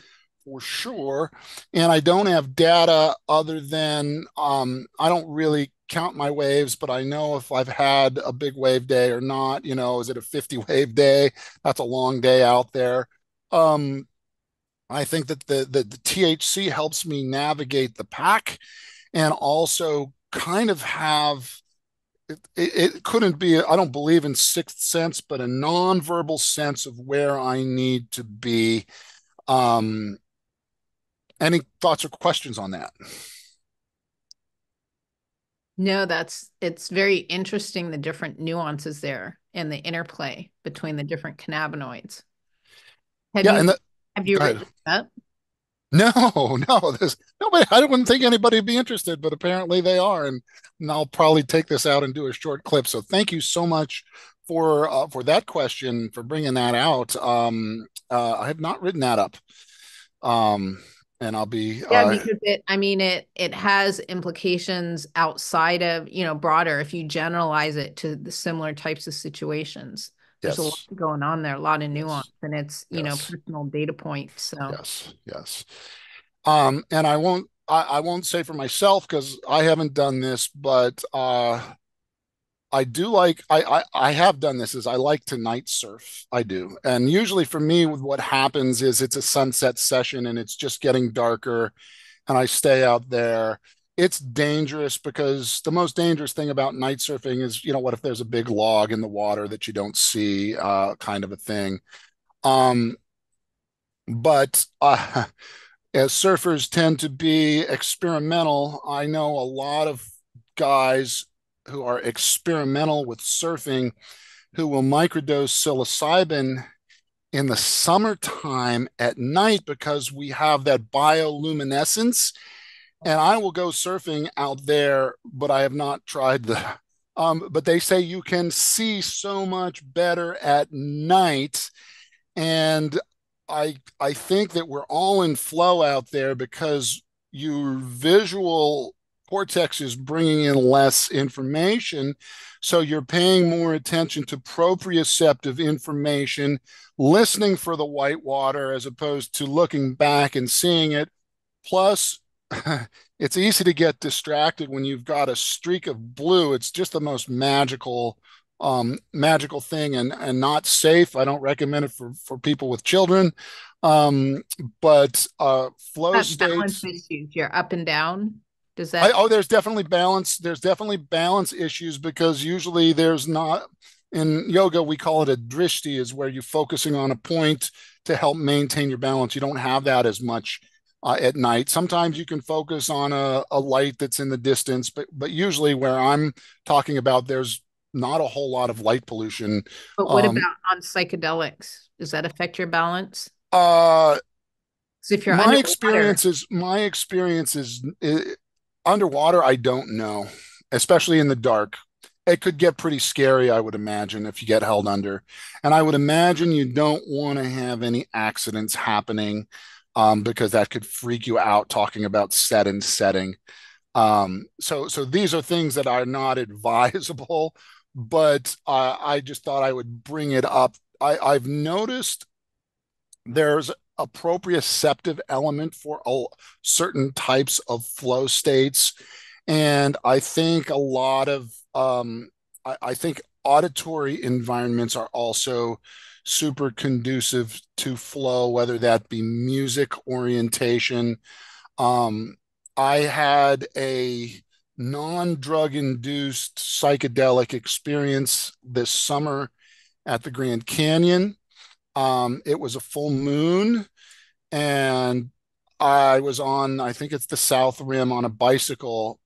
for sure. And i don't have data other than um, i don't really count my waves but i know if i've had a big wave day or not you know is it a 50 wave day? That's a long day out there. Um, I think that the, the, the THC helps me navigate the pack and also kind of have it, it, it, couldn't be i don't believe in sixth sense but a nonverbal sense of where i need to be. Um any thoughts or questions on that? No that's it's very interesting the different nuances there and the interplay between the different cannabinoids. Have yeah you, and the, have you written that no, no, there's nobody. I wouldn't think anybody would be interested, but apparently they are, and, and I'll probably take this out and do a short clip. So thank you so much for uh, for that question for bringing that out. Um, uh, I have not written that up, um, and I'll be yeah uh, because it. I mean it it has implications outside of you know broader if you generalize it to the similar types of situations there's yes. a lot going on there, a lot of nuance, yes. and it's you yes. know personal data points. So yes, yes. Um, and I won't I, I won't say for myself because I haven't done this, but uh, I do like I, I I have done this is I like to night surf. I do, and usually for me, what happens is it's a sunset session and it's just getting darker, and I stay out there it's dangerous because the most dangerous thing about night surfing is you know what if there's a big log in the water that you don't see uh, kind of a thing. Um, but uh, as surfers tend to be experimental i know a lot of guys who are experimental with surfing who will microdose psilocybin in the summertime at night because we have that bioluminescence and I will go surfing out there, but I have not tried the. Um, but they say you can see so much better at night, and I I think that we're all in flow out there because your visual cortex is bringing in less information, so you're paying more attention to proprioceptive information, listening for the white water as opposed to looking back and seeing it. Plus, it's easy to get distracted when you've got a streak of blue. It's just the most magical um, magical thing and and not safe. I don't recommend it for for people with children. Um, but uh, flow that states. issues. You're up and down. Does that? I, oh, there's definitely balance. There's definitely balance issues because usually there's not. In yoga, we call it a drishti, is where you're focusing on a point to help maintain your balance. You don't have that as much uh, at night. Sometimes you can focus on a, a light that's in the distance, but but usually where I'm talking about, there's not a whole lot of light pollution. But what um, about on psychedelics? Does that affect your balance? Uh, if you're my experience is my experience is, is underwater. I don't know, especially in the dark. It could get pretty scary, I would imagine, if you get held under. And I would imagine you don't want to have any accidents happening um, because that could freak you out talking about set and setting. Um, so, so these are things that are not advisable, but I just thought I would bring it up. I, I've noticed there's a proprioceptive element for all, certain types of flow states, and I think a lot of um, I, I think auditory environments are also super conducive to flow, whether that be music orientation. Um, I had a non drug induced psychedelic experience this summer at the Grand Canyon. Um, it was a full moon, and I was on, I think it's the South Rim on a bicycle,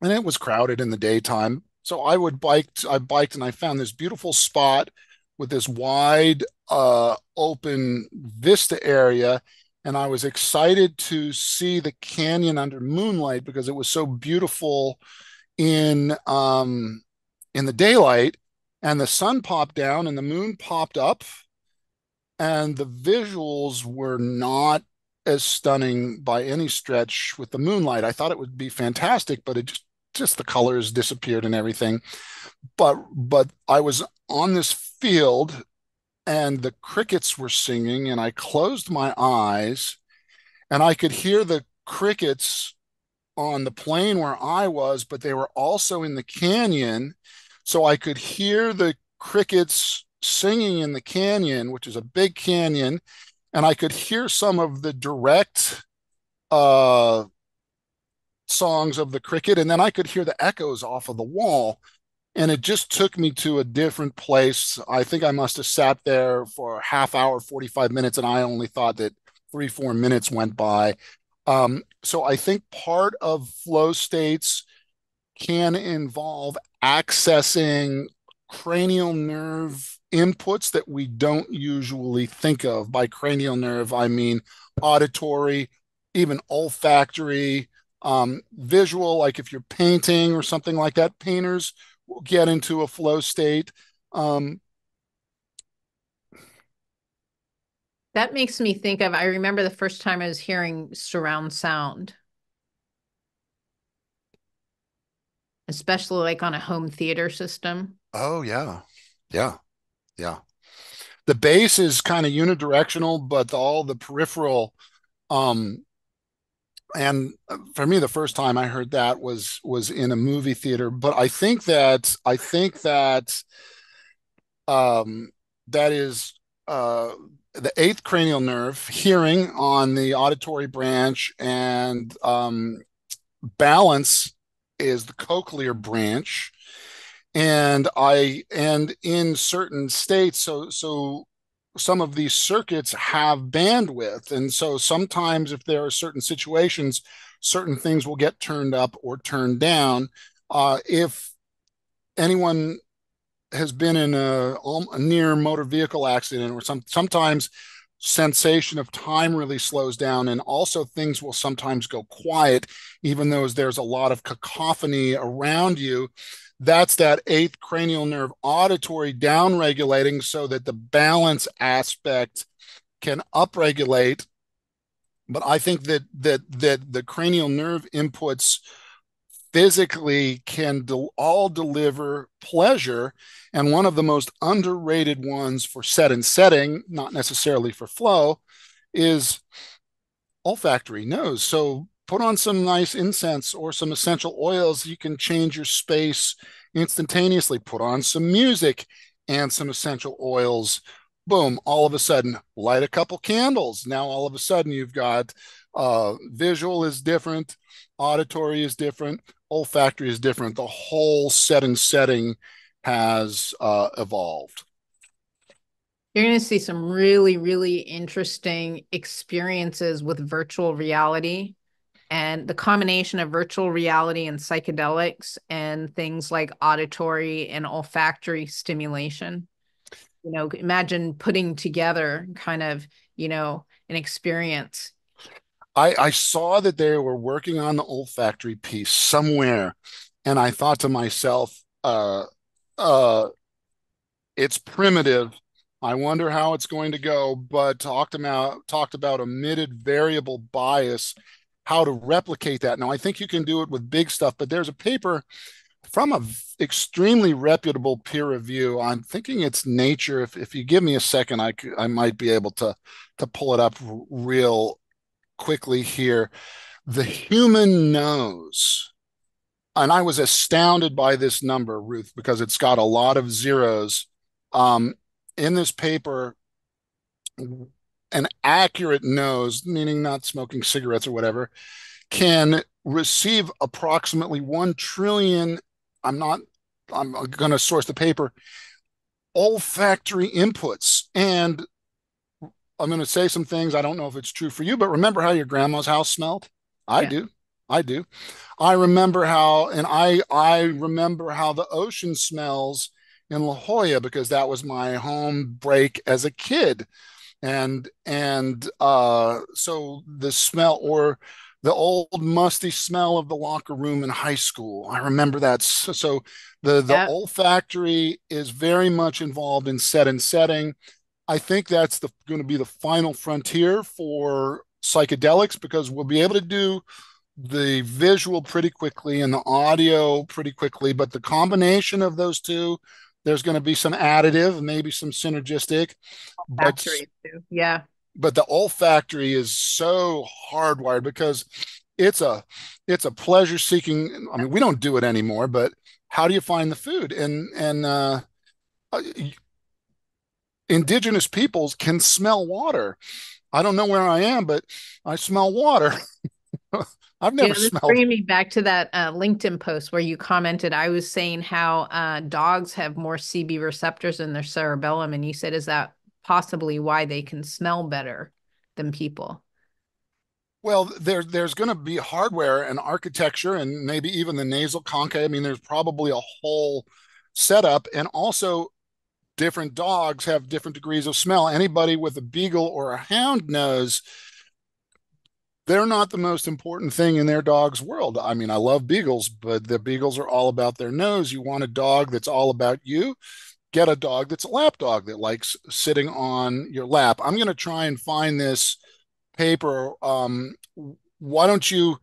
and it was crowded in the daytime. So I would bike, I biked, and I found this beautiful spot with this wide uh, open vista area. And I was excited to see the canyon under moonlight because it was so beautiful in um, in the daylight. and the sun popped down and the moon popped up and the visuals were not as stunning by any stretch with the moonlight. I thought it would be fantastic, but it just just the colors disappeared and everything. But but I was on this field and the crickets were singing and I closed my eyes and I could hear the crickets on the plain where I was, but they were also in the canyon. So I could hear the crickets singing in the canyon, which is a big canyon, and I could hear some of the direct uh, songs of the cricket, and then I could hear the echoes off of the wall. And it just took me to a different place. I think I must have sat there for a half hour, 45 minutes, and I only thought that three, four minutes went by. Um, so I think part of flow states can involve accessing cranial nerve inputs that we don't usually think of. By cranial nerve, I mean auditory, even olfactory, um, visual, like if you're painting or something like that, painters will get into a flow state. Um, that makes me think of, I remember the first time I was hearing surround sound. Especially like on a home theater system. Oh, yeah. Yeah. Yeah. The bass is kind of unidirectional, but all the peripheral um and for me the first time I heard that was was in a movie theater, but I think that I think that um that is uh the eighth cranial nerve, hearing on the auditory branch, and um, balance is the cochlear branch. And I and in certain states, so so some of these circuits have bandwidth, and so sometimes if there are certain situations, certain things will get turned up or turned down. Uh, if anyone has been in a, a, near motor vehicle accident or some sometimes sensation of time really slows down and also things will sometimes go quiet even though there's a lot of cacophony around you that's that eighth cranial nerve auditory downregulating so that the balance aspect can upregulate. But I think that that that the cranial nerve inputs physically can de- all deliver pleasure. And one of the most underrated ones for set and setting, not necessarily for flow, is olfactory nose. So put on some nice incense or some essential oils. You can change your space instantaneously. Put on some music and some essential oils. Boom, all of a sudden, light a couple candles. Now, all of a sudden, you've got uh, visual is different, auditory is different, olfactory is different. The whole set and setting has uh, evolved. You're going to see some really, really interesting experiences with virtual reality and the combination of virtual reality and psychedelics and things like auditory and olfactory stimulation. You know imagine putting together kind of you know an experience. I i saw that they were working on the olfactory piece somewhere and i thought to myself uh uh it's primitive. I wonder how it's going to go, but talked about talked about omitted variable bias how to replicate that. Now, I think you can do it with big stuff, but there's a paper from a extremely reputable peer review. I'm thinking it's Nature. If, if you give me a second, I, I might be able to, to pull it up real quickly here. The human nose, and I was astounded by this number, Ruth, because it's got a lot of zeros. Um, in this paper, an accurate nose, meaning not smoking cigarettes or whatever, can receive approximately 1 trillion. I'm not, I'm going to source the paper, olfactory inputs. And I'm going to say some things. I don't know if it's true for you, but remember how your grandma's house smelled? I yeah. do. I do. I remember how, and I I remember how the ocean smells in La Jolla because that was my home break as a kid and and uh, so the smell or the old musty smell of the locker room in high school. I remember that. So, so the the yep. olfactory is very much involved in set and setting. I think that's the going to be the final frontier for psychedelics because we'll be able to do the visual pretty quickly and the audio pretty quickly, but the combination of those two, there's going to be some additive, maybe some synergistic. Olfactory but, too. Yeah. But the olfactory is so hardwired because it's a it's a pleasure seeking. I mean, we don't do it anymore, but how do you find the food? And and uh, uh indigenous peoples can smell water. I don't know where I am, but I smell water. I've never yeah, smelled. Bringing me back to that uh, LinkedIn post where you commented, I was saying how uh, dogs have more CB receptors in their cerebellum, and you said, "Is that possibly why they can smell better than people?" Well, there, there's going to be hardware and architecture, and maybe even the nasal concha. I mean, there's probably a whole setup, and also different dogs have different degrees of smell. Anybody with a beagle or a hound knows they're not the most important thing in their dog's world. I mean, I love beagles, but the beagles are all about their nose. You want a dog that's all about you. Get a dog that's a lap dog that likes sitting on your lap. I'm going to try and find this paper. Um, why don't you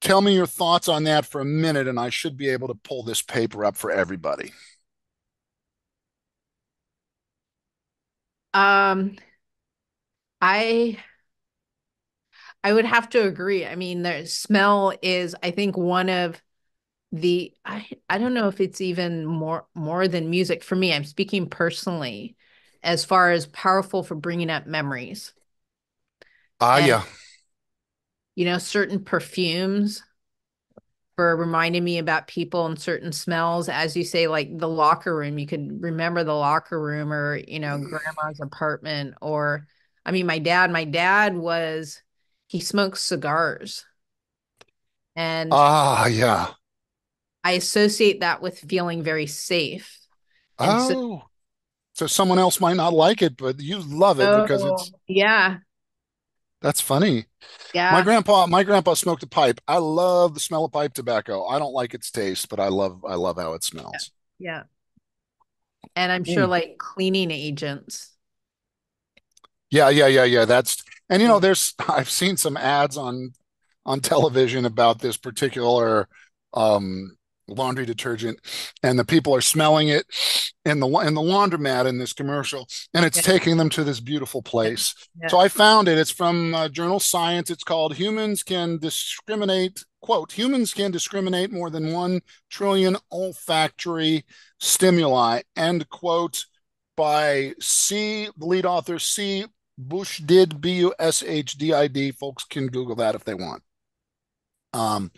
tell me your thoughts on that for a minute, and I should be able to pull this paper up for everybody. Um, I I would have to agree. I mean, the smell is, I think, one of the I I don't know if it's even more more than music for me. I'm speaking personally, as far as powerful for bringing up memories. Ah, uh, yeah. You know, certain perfumes for reminding me about people and certain smells. As you say, like the locker room, you could remember the locker room, or you know, grandma's apartment, or I mean, my dad. My dad was he smokes cigars. And ah, yeah. I associate that with feeling very safe. And oh, so, so, someone else might not like it, but you love it oh, because it's yeah. That's funny. Yeah. My grandpa, my grandpa smoked a pipe. I love the smell of pipe tobacco. I don't like its taste, but I love I love how it smells. Yeah. And I'm sure mm. like cleaning agents. Yeah, yeah, yeah, yeah. That's and you know, there's I've seen some ads on on television about this particular um, laundry detergent, and the people are smelling it in the in the laundromat in this commercial, and it's yeah. taking them to this beautiful place. Yeah. So I found it. It's from uh, Journal Science. It's called "Humans Can Discriminate." Quote: Humans can discriminate more than one trillion olfactory stimuli. End quote. By C, the lead author C. Bushdid B U S H D I D. Folks can Google that if they want. Um,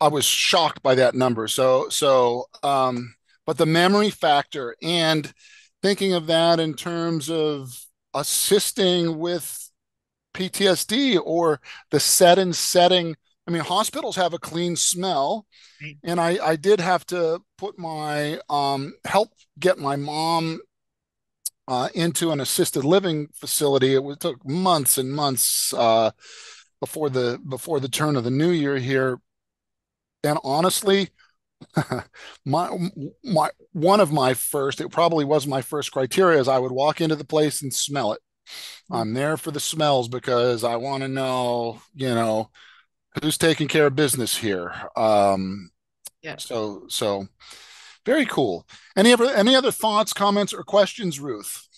I was shocked by that number. So so um, but the memory factor and thinking of that in terms of assisting with PTSD or the set and setting. I mean, hospitals have a clean smell, and I I did have to put my um help get my mom uh, into an assisted living facility. It, was, took months and months uh, before the before the turn of the new year here. And honestly, my my one of my first, it probably was my first criteria, is I would walk into the place and smell it. Mm-hmm. I'm there for the smells because I want to know, you know, who's taking care of business here. Um, yeah. So so very cool. Any other any other thoughts, comments, or questions, Ruth?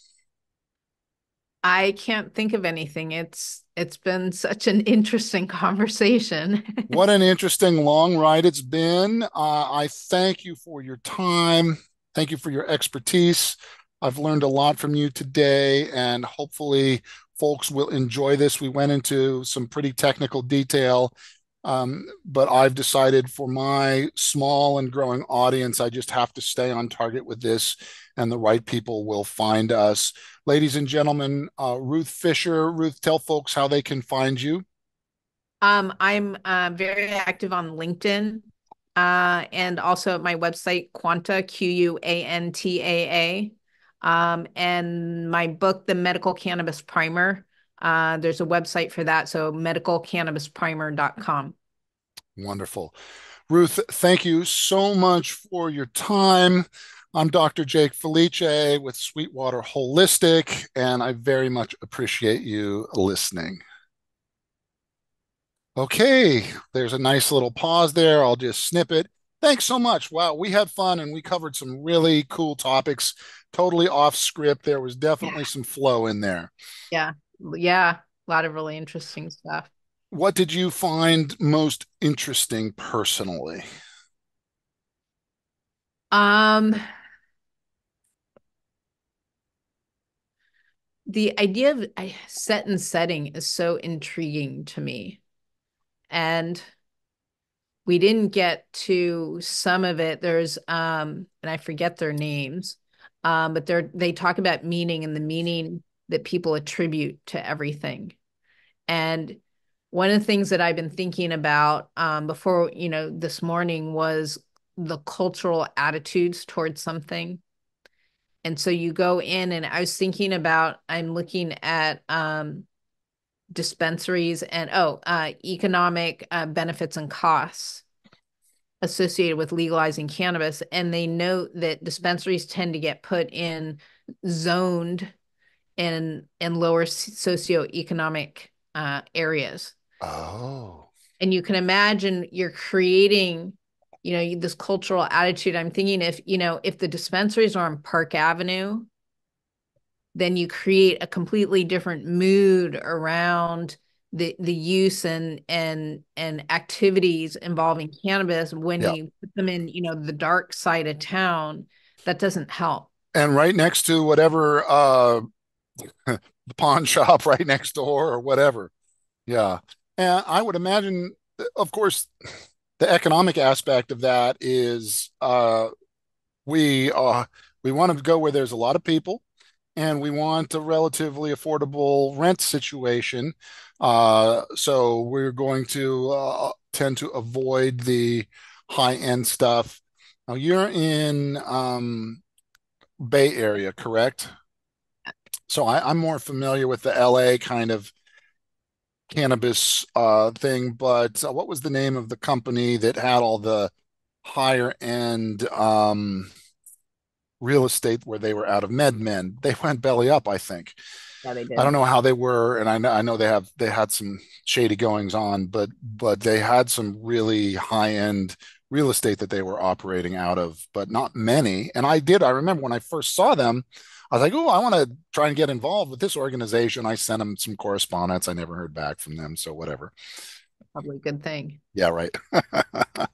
I can't think of anything. It's it's been such an interesting conversation. what an interesting long ride it's been. Uh, I thank you for your time. Thank you for your expertise. I've learned a lot from you today, and hopefully, folks will enjoy this. We went into some pretty technical detail um, but I've decided for my small and growing audience, I just have to stay on target with this, and the right people will find us. Ladies and gentlemen, uh, Ruth Fisher. Ruth, tell folks how they can find you. Um, I'm uh, very active on LinkedIn uh, and also at my website, Quantaa, Q U A N T A A. Um, and my book, The Medical Cannabis Primer, Uh, there's a website for that. So medicalcannabisprimer.com. Wonderful. Ruth, thank you so much for your time. I'm Dr. Jake Felice with Sweetwater Holistic, and I very much appreciate you listening. Okay, there's a nice little pause there. I'll just snip it. Thanks so much. Wow, we had fun and we covered some really cool topics, totally off script. There was definitely yeah. some flow in there. Yeah, yeah, a lot of really interesting stuff. What did you find most interesting personally? Um, the idea of set and setting is so intriguing to me. And we didn't get to some of it. There's um, and I forget their names, um, but they're they talk about meaning and the meaning that people attribute to everything. And one of the things that I've been thinking about um, before, you know, this morning was the cultural attitudes towards something. And so you go in, and I was thinking about, I'm looking at um, dispensaries and, oh, uh, economic uh, benefits and costs associated with legalizing cannabis. And they note that dispensaries tend to get put in zoned and and lower socioeconomic uh, areas. Oh. And you can imagine you're creating, you know, this cultural attitude. I'm thinking if, you know, if the dispensaries are on Park Avenue, then you create a completely different mood around the the use and and and activities involving cannabis when yeah. you put them in, you know, the dark side of town, that doesn't help. And right next to whatever uh the pawn shop right next door or whatever. Yeah. And I would imagine, of course, the economic aspect of that is uh, we uh, we want to go where there's a lot of people, and we want a relatively affordable rent situation. Uh, so we're going to uh, tend to avoid the high end stuff. Now you're in um, Bay Area, correct? So I, am more familiar with the LA kind of cannabis uh, thing, but uh, what was the name of the company that had all the higher end um, real estate where they were out of MedMen? They went belly up, I think. Yeah, they did. I don't know how they were, and I know I know they have they had some shady goings on, but but they had some really high end real estate that they were operating out of, but not many. And I did. I remember when I first saw them. I was like, oh, I want to try and get involved with this organization. I sent them some correspondence. I never heard back from them. So whatever. Probably a good thing. Yeah, right.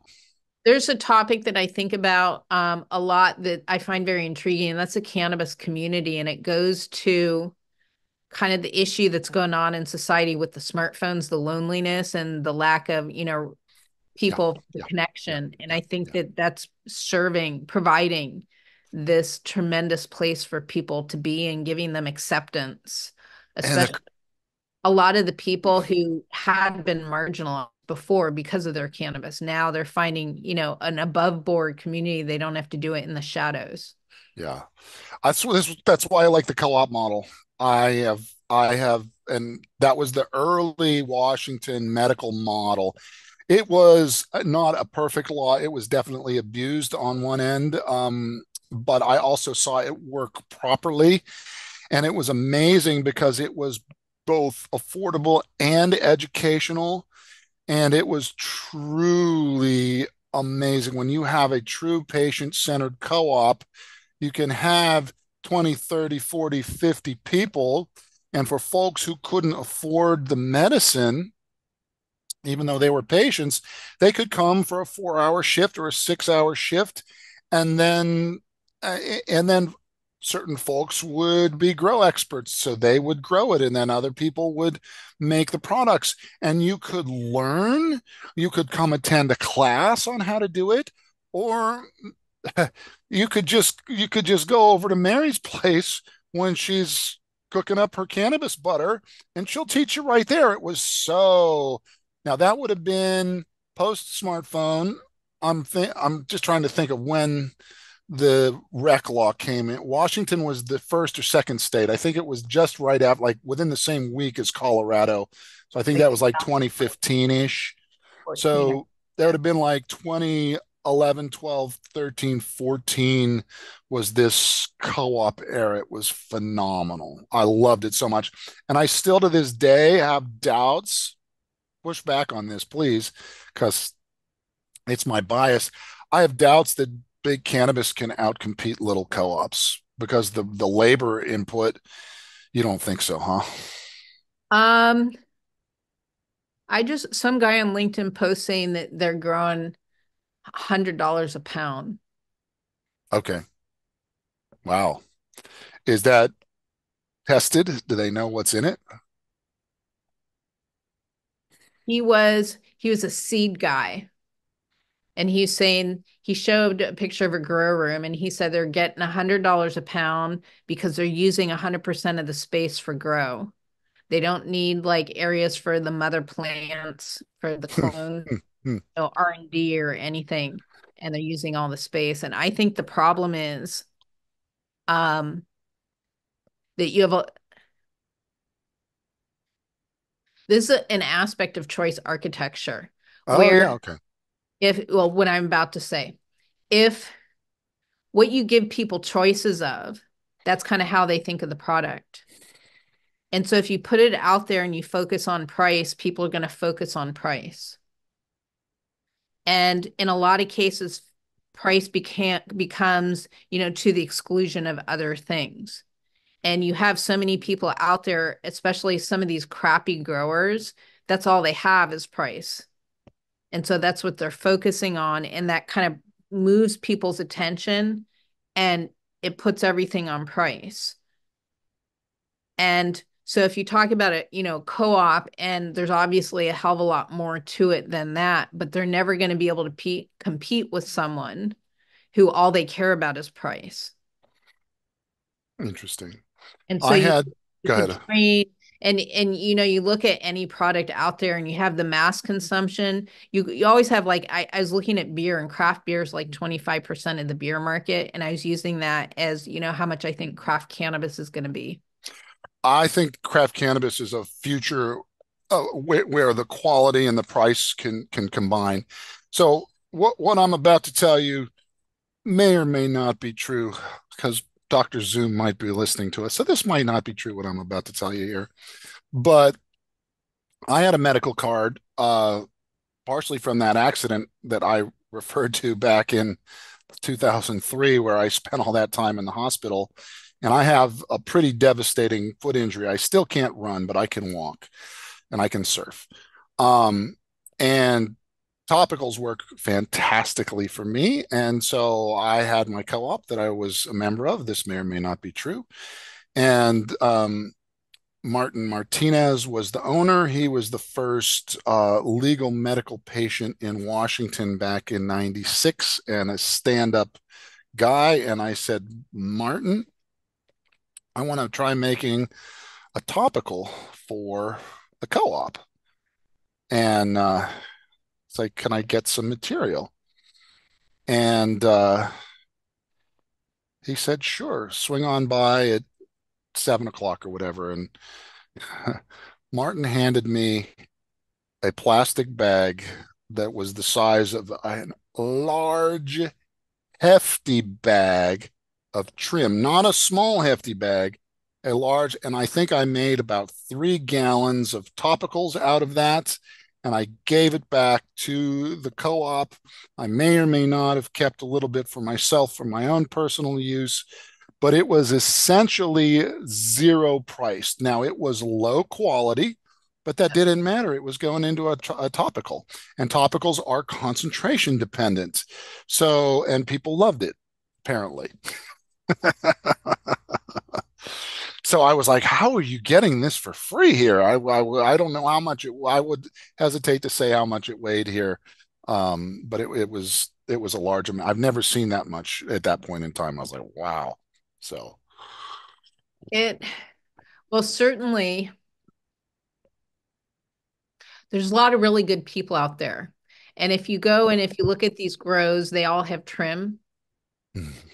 There's a topic that I think about um, a lot that I find very intriguing, and that's the cannabis community. And it goes to kind of the issue that's going on in society with the smartphones, the loneliness, and the lack of, you know, people, yeah, the yeah, connection. Yeah, and I think that that's serving, providing this tremendous place for people to be and giving them acceptance especially the, a lot of the people who had been marginalized before because of their cannabis. Now they're finding you know an above board community. They don't have to do it in the shadows. Yeah. That's that's why i like the co-op model. I have i have and that was the early washington medical model. It was not a perfect law. It was definitely abused on one end. Um, but I also saw it work properly. And it was amazing because it was both affordable and educational. And it was truly amazing. When you have a true patient centered co op, you can have 20, 30, 40, 50 people. And for folks who couldn't afford the medicine, even though they were patients, they could come for a four hour shift or a six hour shift and then uh, and then certain folks would be grow experts so they would grow it and then other people would make the products. And you could learn you could come attend a class on how to do it or you could just you could just go over to Mary's place when she's cooking up her cannabis butter and she'll teach you right there. It was so now that would have been post smartphone i'm th- i'm just trying to think of when the rec law came in. Washington was the first or second state. I think it was just right after, like within the same week as Colorado. So I think that was like 2015 ish. So that would have been like 2011, 12, 13, 14 was this co-op era. It was phenomenal. I loved it so much. And I still to this day have doubts. Push back on this, please, because it's my bias. I have doubts that big cannabis can outcompete little co-ops because the the labor input you don't think so huh? Um i just some guy on linkedin post saying that they're growing hundred dollars a pound. Okay. Wow. Is that tested? Do they know what's in it? He was he was a seed guy and he's saying he showed a picture of a grow room and he said they're getting $100 a pound because they're using 100% of the space for grow. They don't need like areas for the mother plants for the clone no r&d or anything. And they're using all the space. And i think the problem is um that you have a this is an aspect of choice architecture oh where yeah okay if well what i'm about to say if what you give people choices of that's kind of how they think of the product. And so if you put it out there and you focus on price people are going to focus on price. And in a lot of cases price became becomes you know to the exclusion of other things. And you have so many people out there especially some of these crappy growers that's all they have is price and so that's what they're focusing on. And that kind of moves people's attention and it puts everything on price. And so if you talk about it, you know, co-op, and there's obviously a hell of a lot more to it than that, but they're never going to be able to pe- compete with someone who all they care about is price. Interesting. And so I you, had you go ahead. Train, and and you know you look at any product out there and you have the mass consumption you you always have like I, I was looking at beer and craft beer is like 25% of the beer market and i was using that as you know how much i think craft cannabis is going to be. I think craft cannabis is a future uh, where, where the quality and the price can can combine. So what what i'm about to tell you may or may not be true because Dr. Zoom might be listening to us. So this might not be true what I'm about to tell you here. But I had a medical card, uh, partially from that accident that I referred to back in 2003, where I spent all that time in the hospital. And I have a pretty devastating foot injury. I still can't run, but I can walk and I can surf. Um, and topicals work fantastically for me. And so I had my co op that I was a member of. This may or may not be true. And um, Martin Martinez was the owner. He was the first uh, legal medical patient in Washington back in 96 and a stand up guy. And I said, Martin, I want to try making a topical for the co op. And uh, it's like, can I get some material? And uh, he said, sure, swing on by at seven o'clock or whatever. And Martin handed me a plastic bag that was the size of a large, hefty bag of trim, not a small, hefty bag, a large. And I think I made about three gallons of topicals out of that and I gave it back to the co op. I may or may not have kept a little bit for myself for my own personal use, but it was essentially zero priced. Now, it was low quality, but that didn't matter. It was going into a, a topical, and topicals are concentration dependent. So, and people loved it, apparently. so I was like, "How are you getting this for free here?" I I, I don't know how much it. I would hesitate to say how much it weighed here, um, but it, it was it was a large amount. I've never seen that much at that point in time. I was like, "Wow!" So it well certainly there's a lot of really good people out there, and if you go and if you look at these grows, they all have trim. Mm-hmm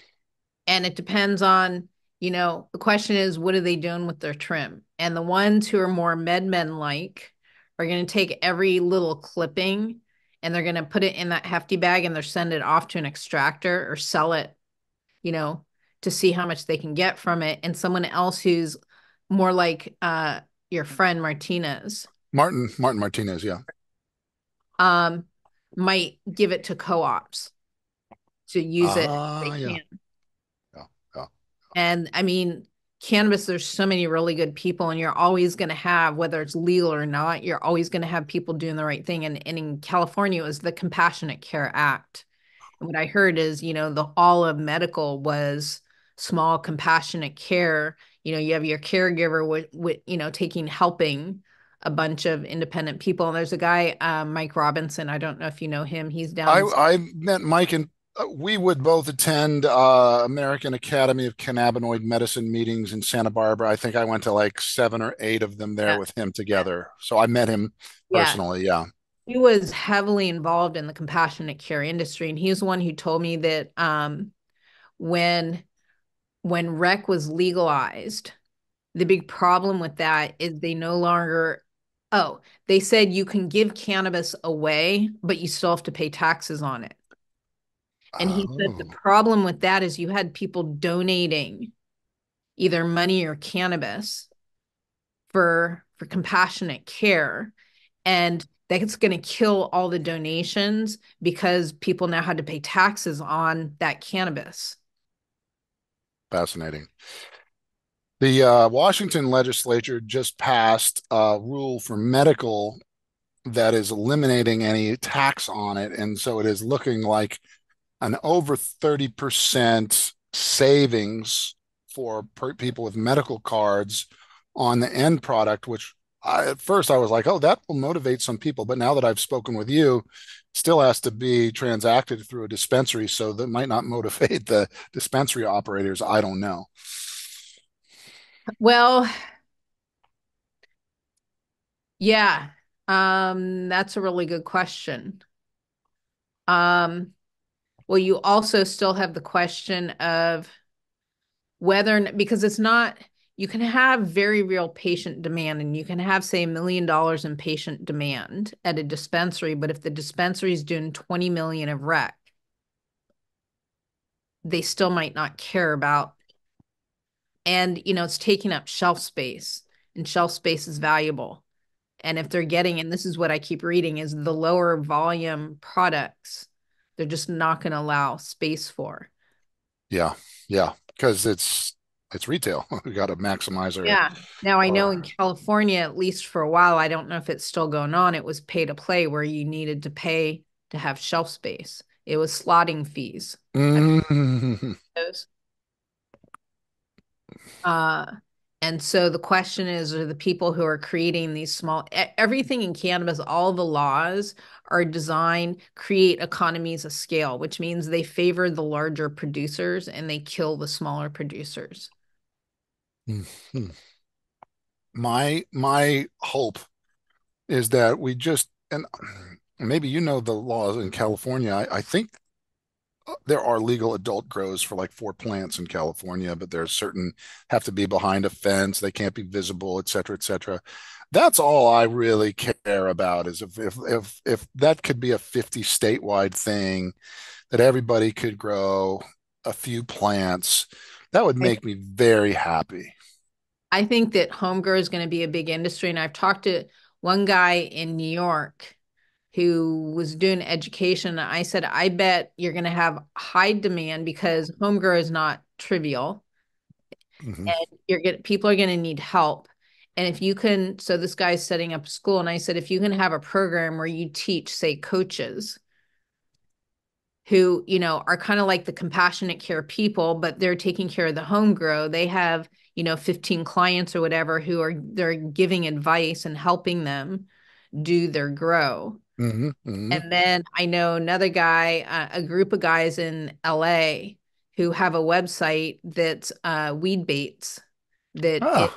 and it depends on, you know, the question is, what are they doing with their trim? And the ones who are more MedMen like are going to take every little clipping and they're going to put it in that hefty bag and they're send it off to an extractor or sell it, you know, to see how much they can get from it. And someone else who's more like uh, your friend Martinez, Martin Martin Martinez, yeah, um, might give it to co-ops to use it. Ah, They yeah. can. And I mean, cannabis, there's so many really good people, and you're always going to have, whether it's legal or not, you're always going to have people doing the right thing. And, and in California, it was the Compassionate Care Act. And what I heard is, you know, the all of medical was small compassionate care. You know, you have your caregiver with, with you know, taking helping a bunch of independent people. And there's a guy, uh, Mike Robinson. I don't know if you know him. He's down. I in- I met Mike and uh, we would both attend uh, American Academy of Cannabinoid Medicine meetings in Santa Barbara. I think I went to like seven or eight of them there Yeah. with him together. So I met him Yeah. personally. Yeah. he was heavily involved in the compassionate care industry and he's the one who told me that um, when when rec was legalized the big problem with that is they no longer oh they said you can give cannabis away but you still have to pay taxes on it and he said the Oh. problem with that is you had people donating either money or cannabis for for compassionate care and that's going to kill all the donations because people now had to pay taxes on that cannabis. Fascinating. The uh, Washington legislature just passed a rule for medical that is eliminating any tax on it. And so it is looking like an over 30% savings for per people with medical cards on the end product, which I, at first I was like, oh, that will motivate some people. But now that I've spoken with you, still has to be transacted through a dispensary. So that might not motivate the dispensary operators. I don't know. Well, yeah, um, that's a really good question. Um, well, you also still have the question of whether, because it's not, you can have very real patient demand and you can have, say, a million dollars in patient demand at a dispensary, but if the dispensary is doing 20 million of rec, they still might not care about. And, you know, it's taking up shelf space and shelf space is valuable. And if they're getting, and this is what I keep reading, is the lower volume products, they're just not going to allow space for. Yeah, yeah, because it's it's retail. We got to maximize our. Yeah. Now I know in California, at least for a while, I don't know if it's still going on, it was pay to play where you needed to pay to have shelf space. It was slotting fees. Mhm. Uh, and so the question is, are the people who are creating these small, everything in cannabis, all the laws are designed create economies of scale, which means they favor the larger producers and they kill the smaller producers. Mhm. My my hope is that we just and maybe you know the laws in California. I, I think there are legal adult grows for like four plants in California, but there's certain have to be behind a fence, they can't be visible, et cetera, et cetera. That's all I really care about is if if if if that could be a 50 statewide thing that everybody could grow a few plants, that would make me very happy. I think that home grow is going to be a big industry. And I've talked to one guy in New York who was doing education. I said, I bet you're going to have high demand because home grow is not trivial. Mhm. and you're get people are going to need help. And if you can, so this guy's setting up a school, and I said, if you can have a program where you teach, say, coaches who, you know, are kind of like the compassionate care people, but they're taking care of the home grow. They have, you know, 15 clients or whatever who are they're giving advice and helping them do their grow. Mhm. Mhm. And then I know another guy, uh, a group of guys in LA who have a website that's uh, weed baits that Ah,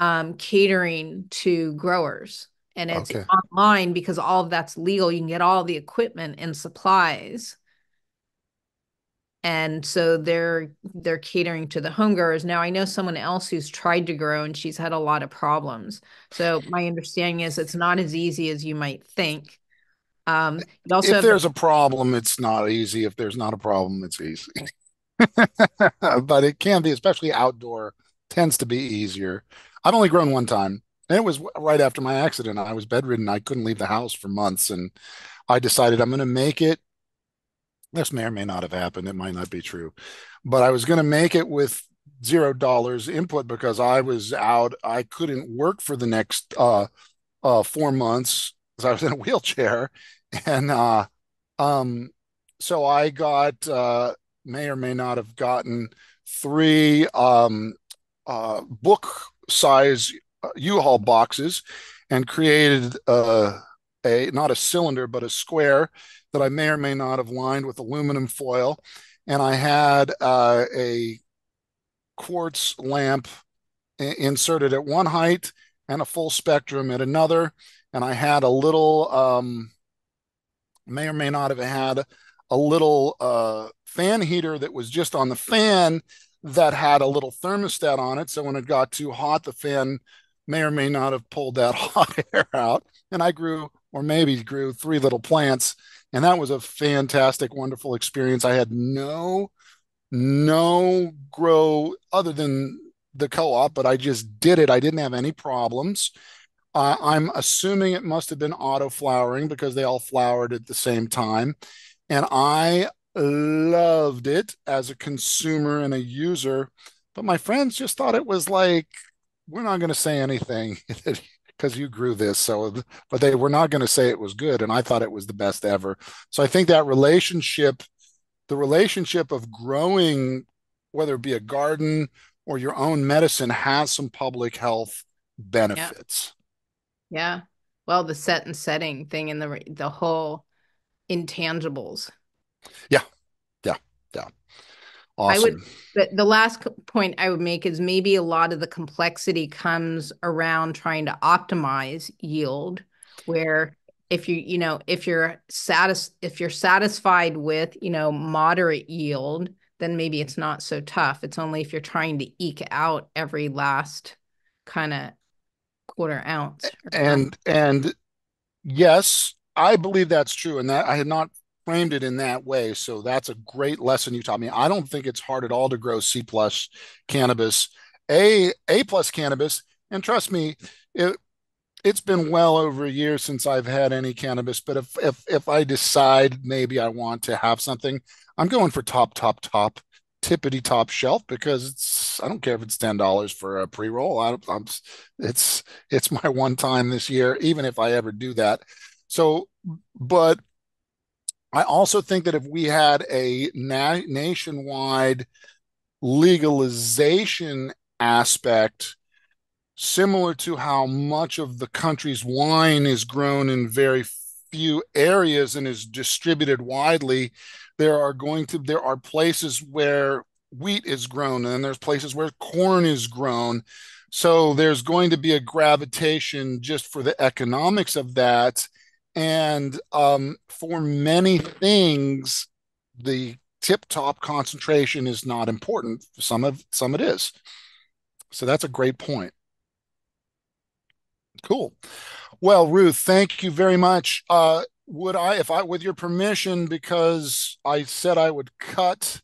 um, catering to growers. And it's Okay. online because all of that's legal. You can get all the equipment and supplies. and so they're they're catering to the home growers now i know someone else who's tried to grow and she's had a lot of problems so my understanding is it's not as easy as you might think um also if there's the- a problem it's not easy if there's not a problem it's easy but it can be especially outdoor tends to be easier i've only grown one time. And it was right after my accident. I was bedridden. I couldn't leave the house for months. And i decided i'm going to make it. This may or may not have happened. It might not be true, but I was going to make it with zero dollars input because I was out. I couldn't work for the next uh, uh, four months because I was in a wheelchair, and uh, um, so I got uh, may or may not have gotten three um, uh, book size uh, U-Haul boxes and created uh, a not a cylinder but a square that I may or may not have lined with aluminum foil. And I had uh, a quartz lamp inserted at one height and a full spectrum at another. And I had a little, um, may or may not have had a little uh, fan heater that was just on the fan that had a little thermostat on it. So when it got too hot, the fan may or may not have pulled that hot air out. And I grew, or maybe grew, three little plants and that was a fantastic, wonderful experience. I had no, no grow other than the co-op, but I just did it. I didn't have any problems. Uh, I'm assuming it must have been auto flowering because they all flowered at the same time. And I loved it as a consumer and a user. But my friends just thought it was like, we're not going to say anything because you grew this. So, but they were not going to say it was good. And I thought it was the best ever. So I think that relationship, the relationship of growing, whether it be a garden or your own medicine, has some public health benefits. Yeah. yeah. Well, the set and setting thing and the the whole intangibles. Yeah. Yeah. Yeah. Awesome. I would the, the last point I would make is maybe a lot of the complexity comes around trying to optimize yield where if you you know if you're satis if you're satisfied with you know moderate yield then maybe it's not so tough it's only if you're trying to eke out every last kind of quarter ounce and and yes i believe that's true and that i had not framed it in that way. So that's a great lesson you taught me. I don't think it's hard at all to grow C plus cannabis, A A plus cannabis, and trust me, it it's been well over a year since I've had any cannabis. But if if if I decide maybe I want to have something, I'm going for top top top tippity top shelf because it's I don't care if it's ten dollars for a pre roll. I, am it's it's my one time this year, even if I ever do that. So, but I also think that if we had a na- nationwide legalization aspect, similar to how much of the country's wine is grown in very few areas and is distributed widely, there are going to there are places where wheat is grown and there's places where corn is grown. So there's going to be a gravitation just for the economics of that and um, for many things, the tip top concentration is not important. Some of some it is. So that's a great point. Cool. Well, Ruth, thank you very much. Uh, would I, if I, with your permission, because I said I would cut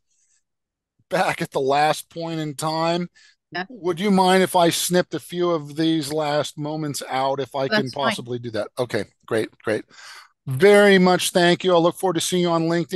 back at the last point in time, yeah. Would you mind if I snipped a few of these last moments out if I That's can possibly fine. do that? Okay, great, great. Very much thank you. I look forward to seeing you on LinkedIn.